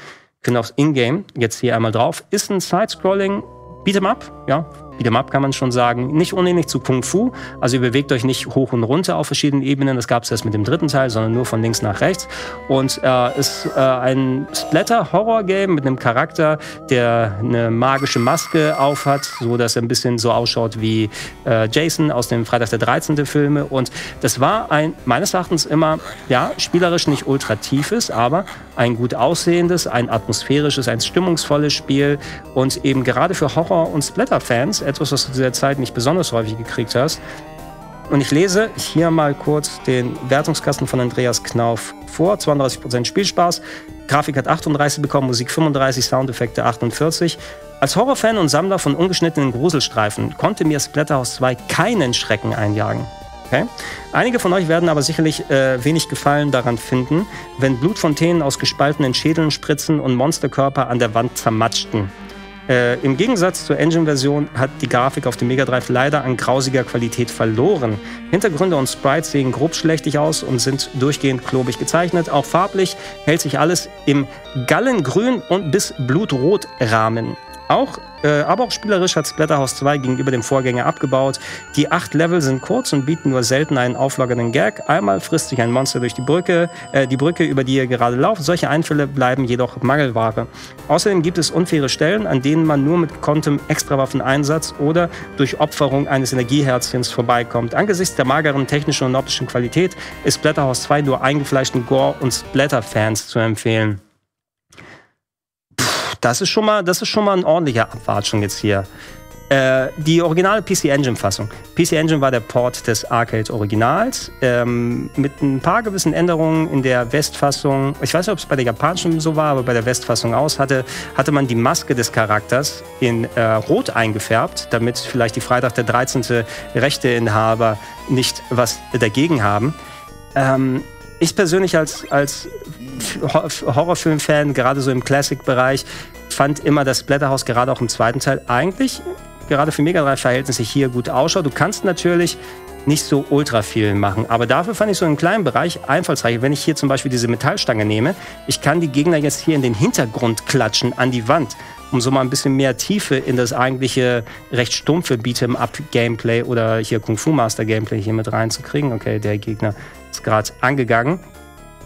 Können aufs Ingame jetzt hier einmal drauf. Ist ein Side-Scrolling Beat'em Up, ja, Beat'em kann man schon sagen. Nicht unähnlich zu Kung Fu. Also ihr bewegt euch nicht hoch und runter auf verschiedenen Ebenen. Das gab es erst mit dem dritten Teil, sondern nur von links nach rechts. Und äh, ist äh, ein Splatter-Horror-Game mit einem Charakter, der eine magische Maske aufhat, so dass er ein bisschen so ausschaut wie äh, Jason aus dem Freitag der 13. Filme. Und das war ein meines Erachtens immer, ja, spielerisch nicht ultra tiefes, aber ein gut aussehendes, ein atmosphärisches, ein stimmungsvolles Spiel und eben gerade für Horror- und Splatter-Fans etwas, was du zu der Zeit nicht besonders häufig gekriegt hast. Und ich lese hier mal kurz den Wertungskasten von Andreas Knauf vor. 32% Spielspaß, Grafik hat 38 bekommen, Musik 35, Soundeffekte 48. Als Horrorfan und Sammler von ungeschnittenen Gruselstreifen konnte mir Splatterhouse 2 keinen Schrecken einjagen. Okay? Einige von euch werden aber sicherlich äh, wenig Gefallen daran finden, wenn Blutfontänen aus gespaltenen Schädeln spritzen und Monsterkörper an der Wand zermatschten. Äh, Im Gegensatz zur Engine-Version hat die Grafik auf dem Mega Drive leider an grausiger Qualität verloren. Hintergründe und Sprites sehen grob schlechtig aus und sind durchgehend klobig gezeichnet. Auch farblich hält sich alles im Gallengrün und bis Blutrot Rahmen. Auch, äh, aber auch spielerisch hat Splatterhouse 2 gegenüber dem Vorgänger abgebaut. Die acht Level sind kurz und bieten nur selten einen auflockernden Gag. Einmal frisst sich ein Monster durch die Brücke, äh, die Brücke, über die ihr gerade lauft. Solche Einfälle bleiben jedoch Mangelware. Außerdem gibt es unfaire Stellen, an denen man nur mit gekonntem Extrawaffeneinsatz oder durch Opferung eines Energieherzchens vorbeikommt. Angesichts der mageren technischen und optischen Qualität ist Splatterhouse 2 nur eingefleischten Gore- und Splatter-Fans zu empfehlen. Das ist schon mal, das ist schon mal ein ordentlicher Abwatschung jetzt hier. Äh, die originale PC Engine Fassung. PC Engine war der Port des Arcade Originals ähm, mit ein paar gewissen Änderungen in der Westfassung. Ich weiß nicht, ob es bei der japanischen so war, aber bei der Westfassung aus hatte, hatte man die Maske des Charakters in äh, Rot eingefärbt, damit vielleicht die Freitag der 13. Rechteinhaber nicht was dagegen haben. Ähm, ich persönlich als, als Horrorfilm-Fan, gerade so im Classic-Bereich, fand immer, dass Splatterhouse gerade auch im zweiten Teil eigentlich gerade für Mega Drive-Verhältnisse hier gut ausschaut. Du kannst natürlich nicht so ultra viel machen. Aber dafür fand ich so einen kleinen Bereich einfallsreich. Wenn ich hier zum Beispiel diese Metallstange nehme, ich kann die Gegner jetzt hier in den Hintergrund klatschen, an die Wand, um so mal ein bisschen mehr Tiefe in das eigentliche recht stumpfe Beat'em-up-Gameplay oder hier Kung Fu Master Gameplay hier mit reinzukriegen. Okay, der Gegner ist gerade angegangen.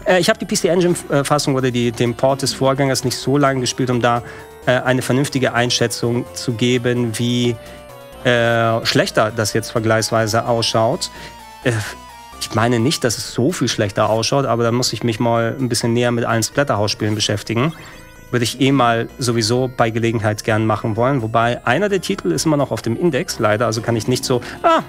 Äh, ich habe die PC Engine-Fassung oder die, den Port des Vorgängers nicht so lange gespielt, um da äh, eine vernünftige Einschätzung zu geben, wie äh, schlechter das jetzt vergleichsweise ausschaut. Äh, ich meine nicht, dass es so viel schlechter ausschaut, aber da muss ich mich mal ein bisschen näher mit allen Splatterhouse-Spielen beschäftigen. Würde ich eh mal sowieso bei Gelegenheit gern machen wollen. Wobei einer der Titel ist immer noch auf dem Index, leider. Also kann ich nicht so, ah,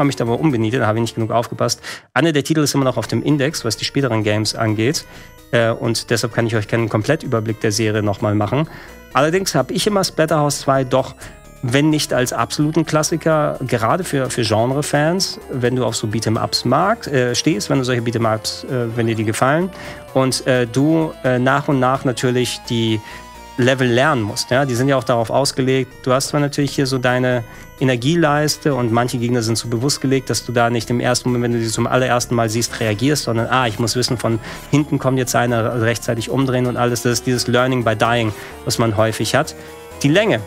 habe mich da mal umbenietet, da habe ich nicht genug aufgepasst. Einer der Titel ist immer noch auf dem Index, was die späteren Games angeht. Äh, und deshalb kann ich euch keinen Komplettüberblick der Serie nochmal machen. Allerdings habe ich immer Splatterhouse 2 doch wenn nicht als absoluten Klassiker, gerade für, für Genre-Fans, wenn du auf so Beat'em-Ups äh, stehst, wenn du solche Beat'em-Ups, äh, wenn dir die gefallen und äh, du äh, nach und nach natürlich die Level lernen musst. Ja? Die sind ja auch darauf ausgelegt. Du hast zwar natürlich hier so deine Energieleiste und manche Gegner sind so bewusst gelegt, dass du da nicht im ersten Moment, wenn du sie zum allerersten Mal siehst, reagierst, sondern ah, ich muss wissen, von hinten kommt jetzt einer rechtzeitig umdrehen und alles. Das ist dieses Learning by Dying, was man häufig hat. Die Länge,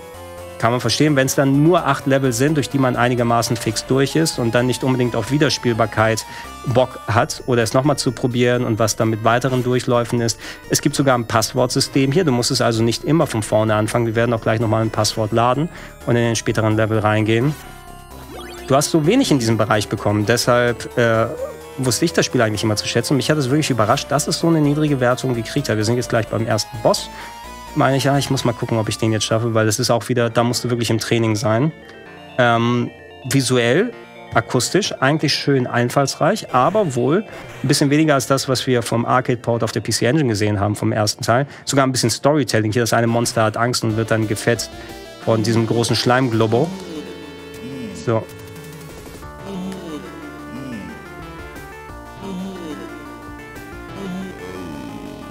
kann man verstehen, wenn es dann nur acht Level sind, durch die man einigermaßen fix durch ist und dann nicht unbedingt auf Wiederspielbarkeit Bock hat oder es nochmal zu probieren und was dann mit weiteren Durchläufen ist. Es gibt sogar ein Passwortsystem hier. Du musst es also nicht immer von vorne anfangen. Wir werden auch gleich nochmal ein Passwort laden und in den späteren Level reingehen. Du hast so wenig in diesem Bereich bekommen, deshalb äh, wusste ich das Spiel eigentlich immer zu schätzen. Mich hat es wirklich überrascht, dass es so eine niedrige Wertung gekriegt hat. Wir sind jetzt gleich beim ersten Boss meine ich, ja, ich muss mal gucken, ob ich den jetzt schaffe, weil es ist auch wieder, da musst du wirklich im Training sein. Ähm, visuell, akustisch, eigentlich schön einfallsreich, aber wohl ein bisschen weniger als das, was wir vom Arcade-Port auf der PC Engine gesehen haben, vom ersten Teil. Sogar ein bisschen Storytelling. Hier das eine Monster hat Angst und wird dann gefetzt von diesem großen Schleimglobo. So,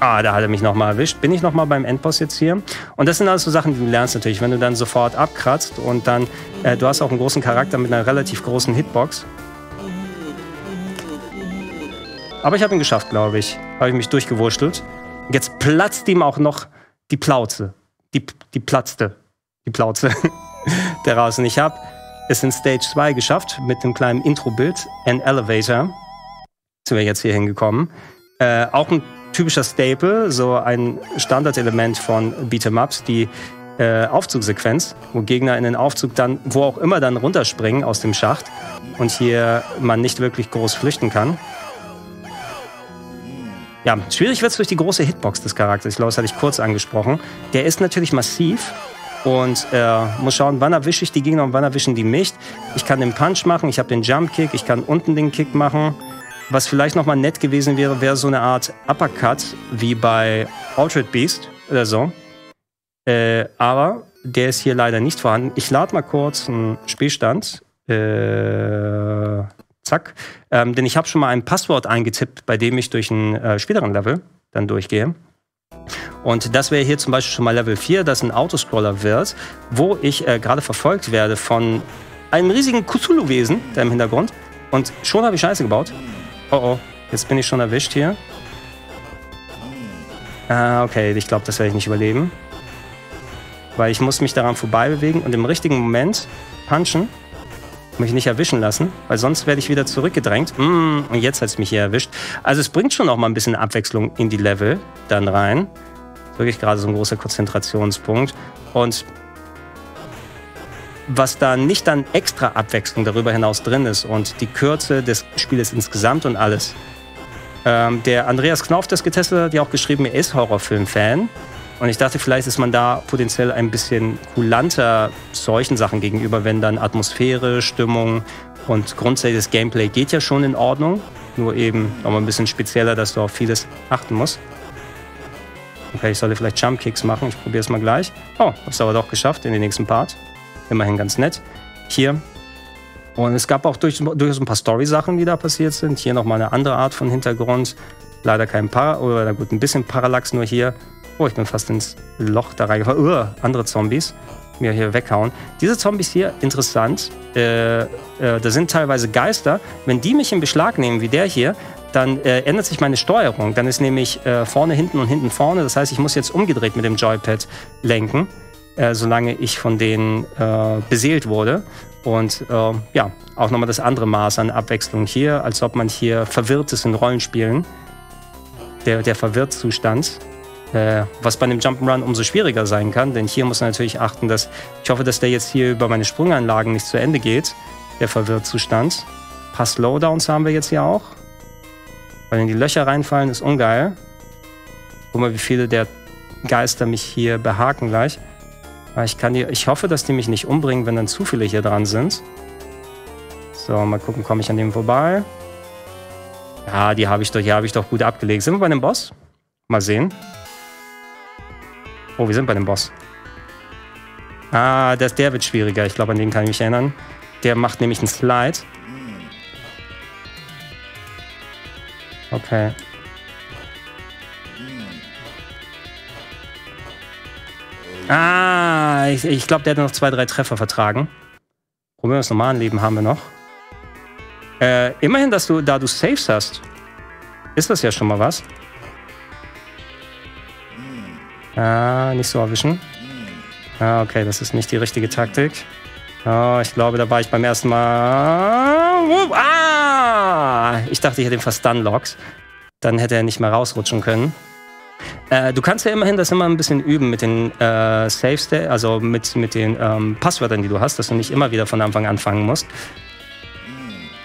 Ah, da hat er mich nochmal erwischt. Bin ich nochmal beim Endboss jetzt hier? Und das sind alles so Sachen, die du lernst natürlich. Wenn du dann sofort abkratzt und dann, äh, du hast auch einen großen Charakter mit einer relativ großen Hitbox. Aber ich habe ihn geschafft, glaube ich. Habe ich mich durchgewurschtelt. Jetzt platzt ihm auch noch die Plauze. Die, die platzte. Die Plauze. der raus. Und ich habe es in Stage 2 geschafft mit dem kleinen Intro-Bild, An Elevator. Sind wir jetzt hier hingekommen. Äh, auch ein typischer Staple, so ein Standardelement von Beat'em-Ups, die äh, Aufzugsequenz, wo Gegner in den Aufzug dann, wo auch immer dann runterspringen aus dem Schacht und hier man nicht wirklich groß flüchten kann. Ja, schwierig wird es durch die große Hitbox des Charakters. Ich glaube, das hatte ich kurz angesprochen. Der ist natürlich massiv und äh, muss schauen, wann erwische ich die Gegner und wann erwischen die mich. Ich kann den Punch machen, ich habe den Jump Kick, ich kann unten den Kick machen. Was vielleicht nochmal nett gewesen wäre, wäre so eine Art Uppercut wie bei Altered Beast oder so. Äh, aber der ist hier leider nicht vorhanden. Ich lade mal kurz einen Spielstand. Äh, zack. Ähm, denn ich habe schon mal ein Passwort eingetippt, bei dem ich durch einen äh, späteren Level dann durchgehe. Und das wäre hier zum Beispiel schon mal Level 4, das ein Autoscroller wird, wo ich äh, gerade verfolgt werde von einem riesigen Cthulhu-Wesen da im Hintergrund. Und schon habe ich Scheiße gebaut. Oh oh, jetzt bin ich schon erwischt hier. Ah, okay, ich glaube, das werde ich nicht überleben. Weil ich muss mich daran vorbei bewegen und im richtigen Moment punchen, mich nicht erwischen lassen, weil sonst werde ich wieder zurückgedrängt. Mm, und jetzt hat es mich hier erwischt. Also es bringt schon auch mal ein bisschen Abwechslung in die Level dann rein. Wirklich gerade so ein großer Konzentrationspunkt. Und was da nicht dann extra Abwechslung darüber hinaus drin ist und die Kürze des Spieles insgesamt und alles. Ähm, der Andreas Knauf, das getestet hat, ja auch geschrieben, er ist Horrorfilm-Fan. Und ich dachte, vielleicht ist man da potenziell ein bisschen kulanter solchen Sachen gegenüber, wenn dann Atmosphäre, Stimmung und grundsätzlich das Gameplay geht ja schon in Ordnung. Nur eben nochmal ein bisschen spezieller, dass du auf vieles achten musst. Okay, ich sollte vielleicht Jump Kicks machen. Ich probiere es mal gleich. Oh, hab's aber doch geschafft in den nächsten Part. Immerhin ganz nett. Hier. Und es gab auch durch, durchaus ein paar Story-Sachen, die da passiert sind. Hier nochmal eine andere Art von Hintergrund. Leider kein Para, oder gut, ein bisschen Parallax nur hier. Oh, ich bin fast ins Loch da reingefallen. Uh, andere Zombies mir hier weghauen. Diese Zombies hier, interessant. Äh, äh, da sind teilweise Geister. Wenn die mich in Beschlag nehmen, wie der hier, dann äh, ändert sich meine Steuerung. Dann ist nämlich äh, vorne, hinten und hinten vorne. Das heißt, ich muss jetzt umgedreht mit dem Joypad lenken äh, solange ich von denen äh, beseelt wurde. Und äh, ja, auch nochmal das andere Maß an Abwechslung hier, als ob man hier verwirrt ist in Rollenspielen. Der, der Verwirrtzustand. Äh, was bei einem Jump'n'Run umso schwieriger sein kann, denn hier muss man natürlich achten, dass ich hoffe, dass der jetzt hier über meine Sprunganlagen nicht zu Ende geht, der Verwirrzustand. Ein paar haben wir jetzt hier auch. Weil in die Löcher reinfallen ist ungeil. Guck mal, wie viele der Geister mich hier behaken gleich. Ich, kann die, ich hoffe, dass die mich nicht umbringen, wenn dann zu viele hier dran sind. So, mal gucken, komme ich an dem vorbei. Ja, die habe ich, doch, hab ich doch gut abgelegt. Sind wir bei dem Boss? Mal sehen. Oh, wir sind bei dem Boss. Ah, das, der wird schwieriger. Ich glaube, an den kann ich mich erinnern. Der macht nämlich einen Slide. Okay. Ah, ich, ich glaube, der hat noch zwei, drei Treffer vertragen. Probieren wir das normale Leben haben wir noch. Äh, immerhin, dass du, da du Saves hast, ist das ja schon mal was. Ah, nicht so erwischen. Ah, okay, das ist nicht die richtige Taktik. Oh, ich glaube, da war ich beim ersten Mal. Ah! Ich dachte, ich hätte ihn fast Dunlocks. Dann hätte er nicht mehr rausrutschen können. Äh, du kannst ja immerhin das immer ein bisschen üben mit den äh, Saves, also mit, mit den ähm, Passwörtern, die du hast, dass du nicht immer wieder von Anfang anfangen musst.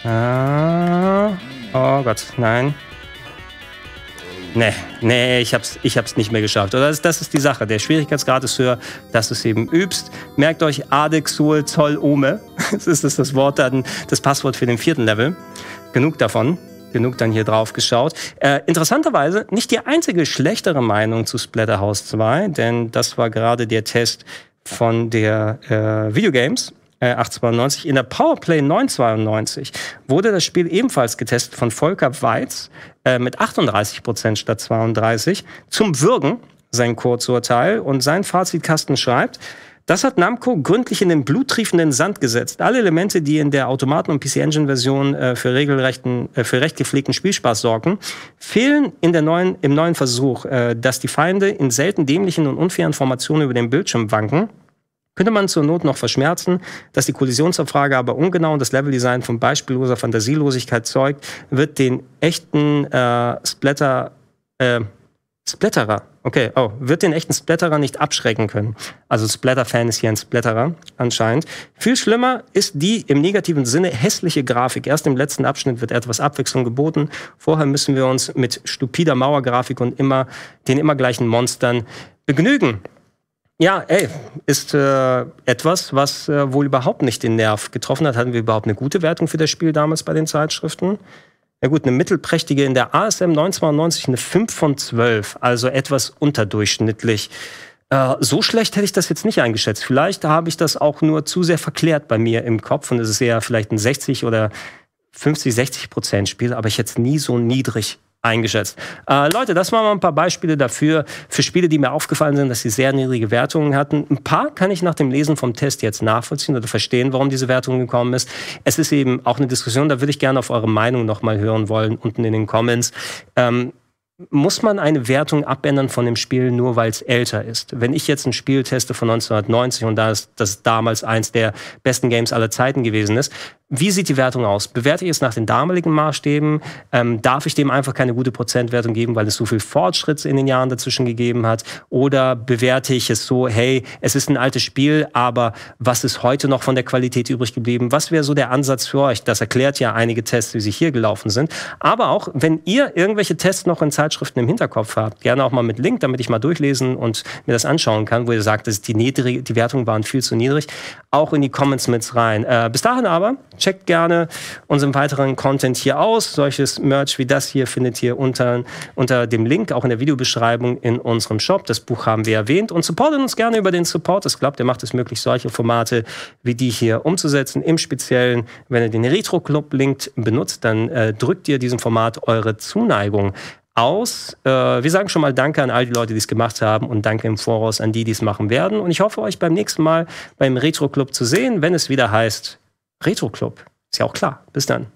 Ah, oh Gott, nein. Nee, nee, ich hab's, ich hab's nicht mehr geschafft. Oder das, das ist die Sache. Der Schwierigkeitsgrad ist höher, dass du es eben übst. Merkt euch Adexul Zoll Ome. Das ist das, das Wort dann, das Passwort für den vierten Level. Genug davon genug dann hier drauf geschaut. Äh, interessanterweise nicht die einzige schlechtere Meinung zu Splatterhouse 2, denn das war gerade der Test von der äh, Videogames. Äh, 892. In der Powerplay 992 wurde das Spiel ebenfalls getestet von Volker Weiz äh, mit 38 Prozent statt 32 zum Würgen, sein Kurzurteil. Und sein Fazitkasten schreibt, das hat Namco gründlich in den bluttriefenden Sand gesetzt. Alle Elemente, die in der Automaten- und PC-Engine-Version äh, für regelrechten, äh, für recht gepflegten Spielspaß sorgen, fehlen in der neuen, im neuen Versuch, äh, dass die Feinde in selten dämlichen und unfairen Formationen über den Bildschirm wanken. Könnte man zur Not noch verschmerzen, dass die Kollisionsabfrage aber ungenau und das Leveldesign von beispielloser Fantasielosigkeit zeugt, wird den echten äh, Splatter, äh, Splatterer Okay, oh, wird den echten Splatterer nicht abschrecken können. Also Splatter-Fan ist hier ein Splatterer anscheinend. Viel schlimmer ist die im negativen Sinne hässliche Grafik. Erst im letzten Abschnitt wird etwas Abwechslung geboten. Vorher müssen wir uns mit stupider Mauergrafik und immer den immer gleichen Monstern begnügen. Ja, ey, ist äh, etwas, was äh, wohl überhaupt nicht den Nerv getroffen hat. Hatten wir überhaupt eine gute Wertung für das Spiel damals bei den Zeitschriften? Ja gut, eine mittelprächtige in der ASM 1992 eine 5 von 12, also etwas unterdurchschnittlich. Äh, so schlecht hätte ich das jetzt nicht eingeschätzt. Vielleicht habe ich das auch nur zu sehr verklärt bei mir im Kopf und es ist eher vielleicht ein 60 oder 50, 60 Prozent Spiel, aber ich hätte es nie so niedrig eingeschätzt. Äh, Leute, das waren mal ein paar Beispiele dafür, für Spiele, die mir aufgefallen sind, dass sie sehr niedrige Wertungen hatten. Ein paar kann ich nach dem Lesen vom Test jetzt nachvollziehen oder verstehen, warum diese Wertung gekommen ist. Es ist eben auch eine Diskussion, da würde ich gerne auf eure Meinung nochmal hören wollen, unten in den Comments. Ähm, muss man eine Wertung abändern von dem Spiel nur weil es älter ist? Wenn ich jetzt ein Spiel teste von 1990 und da ist das damals eins der besten Games aller Zeiten gewesen ist, wie sieht die Wertung aus? Bewerte ich es nach den damaligen Maßstäben? Ähm, darf ich dem einfach keine gute Prozentwertung geben, weil es so viel Fortschritt in den Jahren dazwischen gegeben hat? Oder bewerte ich es so, hey, es ist ein altes Spiel, aber was ist heute noch von der Qualität übrig geblieben? Was wäre so der Ansatz für euch? Das erklärt ja einige Tests, wie sie hier gelaufen sind. Aber auch, wenn ihr irgendwelche Tests noch in Zeitschriften im Hinterkopf habt, gerne auch mal mit Link, damit ich mal durchlesen und mir das anschauen kann, wo ihr sagt, dass die, niedrig, die Wertungen waren viel zu niedrig, auch in die Comments mit rein. Äh, bis dahin aber, checkt gerne unseren weiteren Content hier aus. Solches Merch wie das hier findet ihr unter, unter dem Link, auch in der Videobeschreibung in unserem Shop. Das Buch haben wir erwähnt und supportet uns gerne über den Support. Das glaubt, der macht es möglich, solche Formate wie die hier umzusetzen. Im Speziellen, wenn ihr den Retro Club Link benutzt, dann äh, drückt ihr diesem Format eure Zuneigung aus. Äh, wir sagen schon mal Danke an all die Leute, die es gemacht haben und Danke im Voraus an die, die es machen werden. Und ich hoffe, euch beim nächsten Mal beim Retro Club zu sehen, wenn es wieder heißt Retro Club. Ist ja auch klar. Bis dann.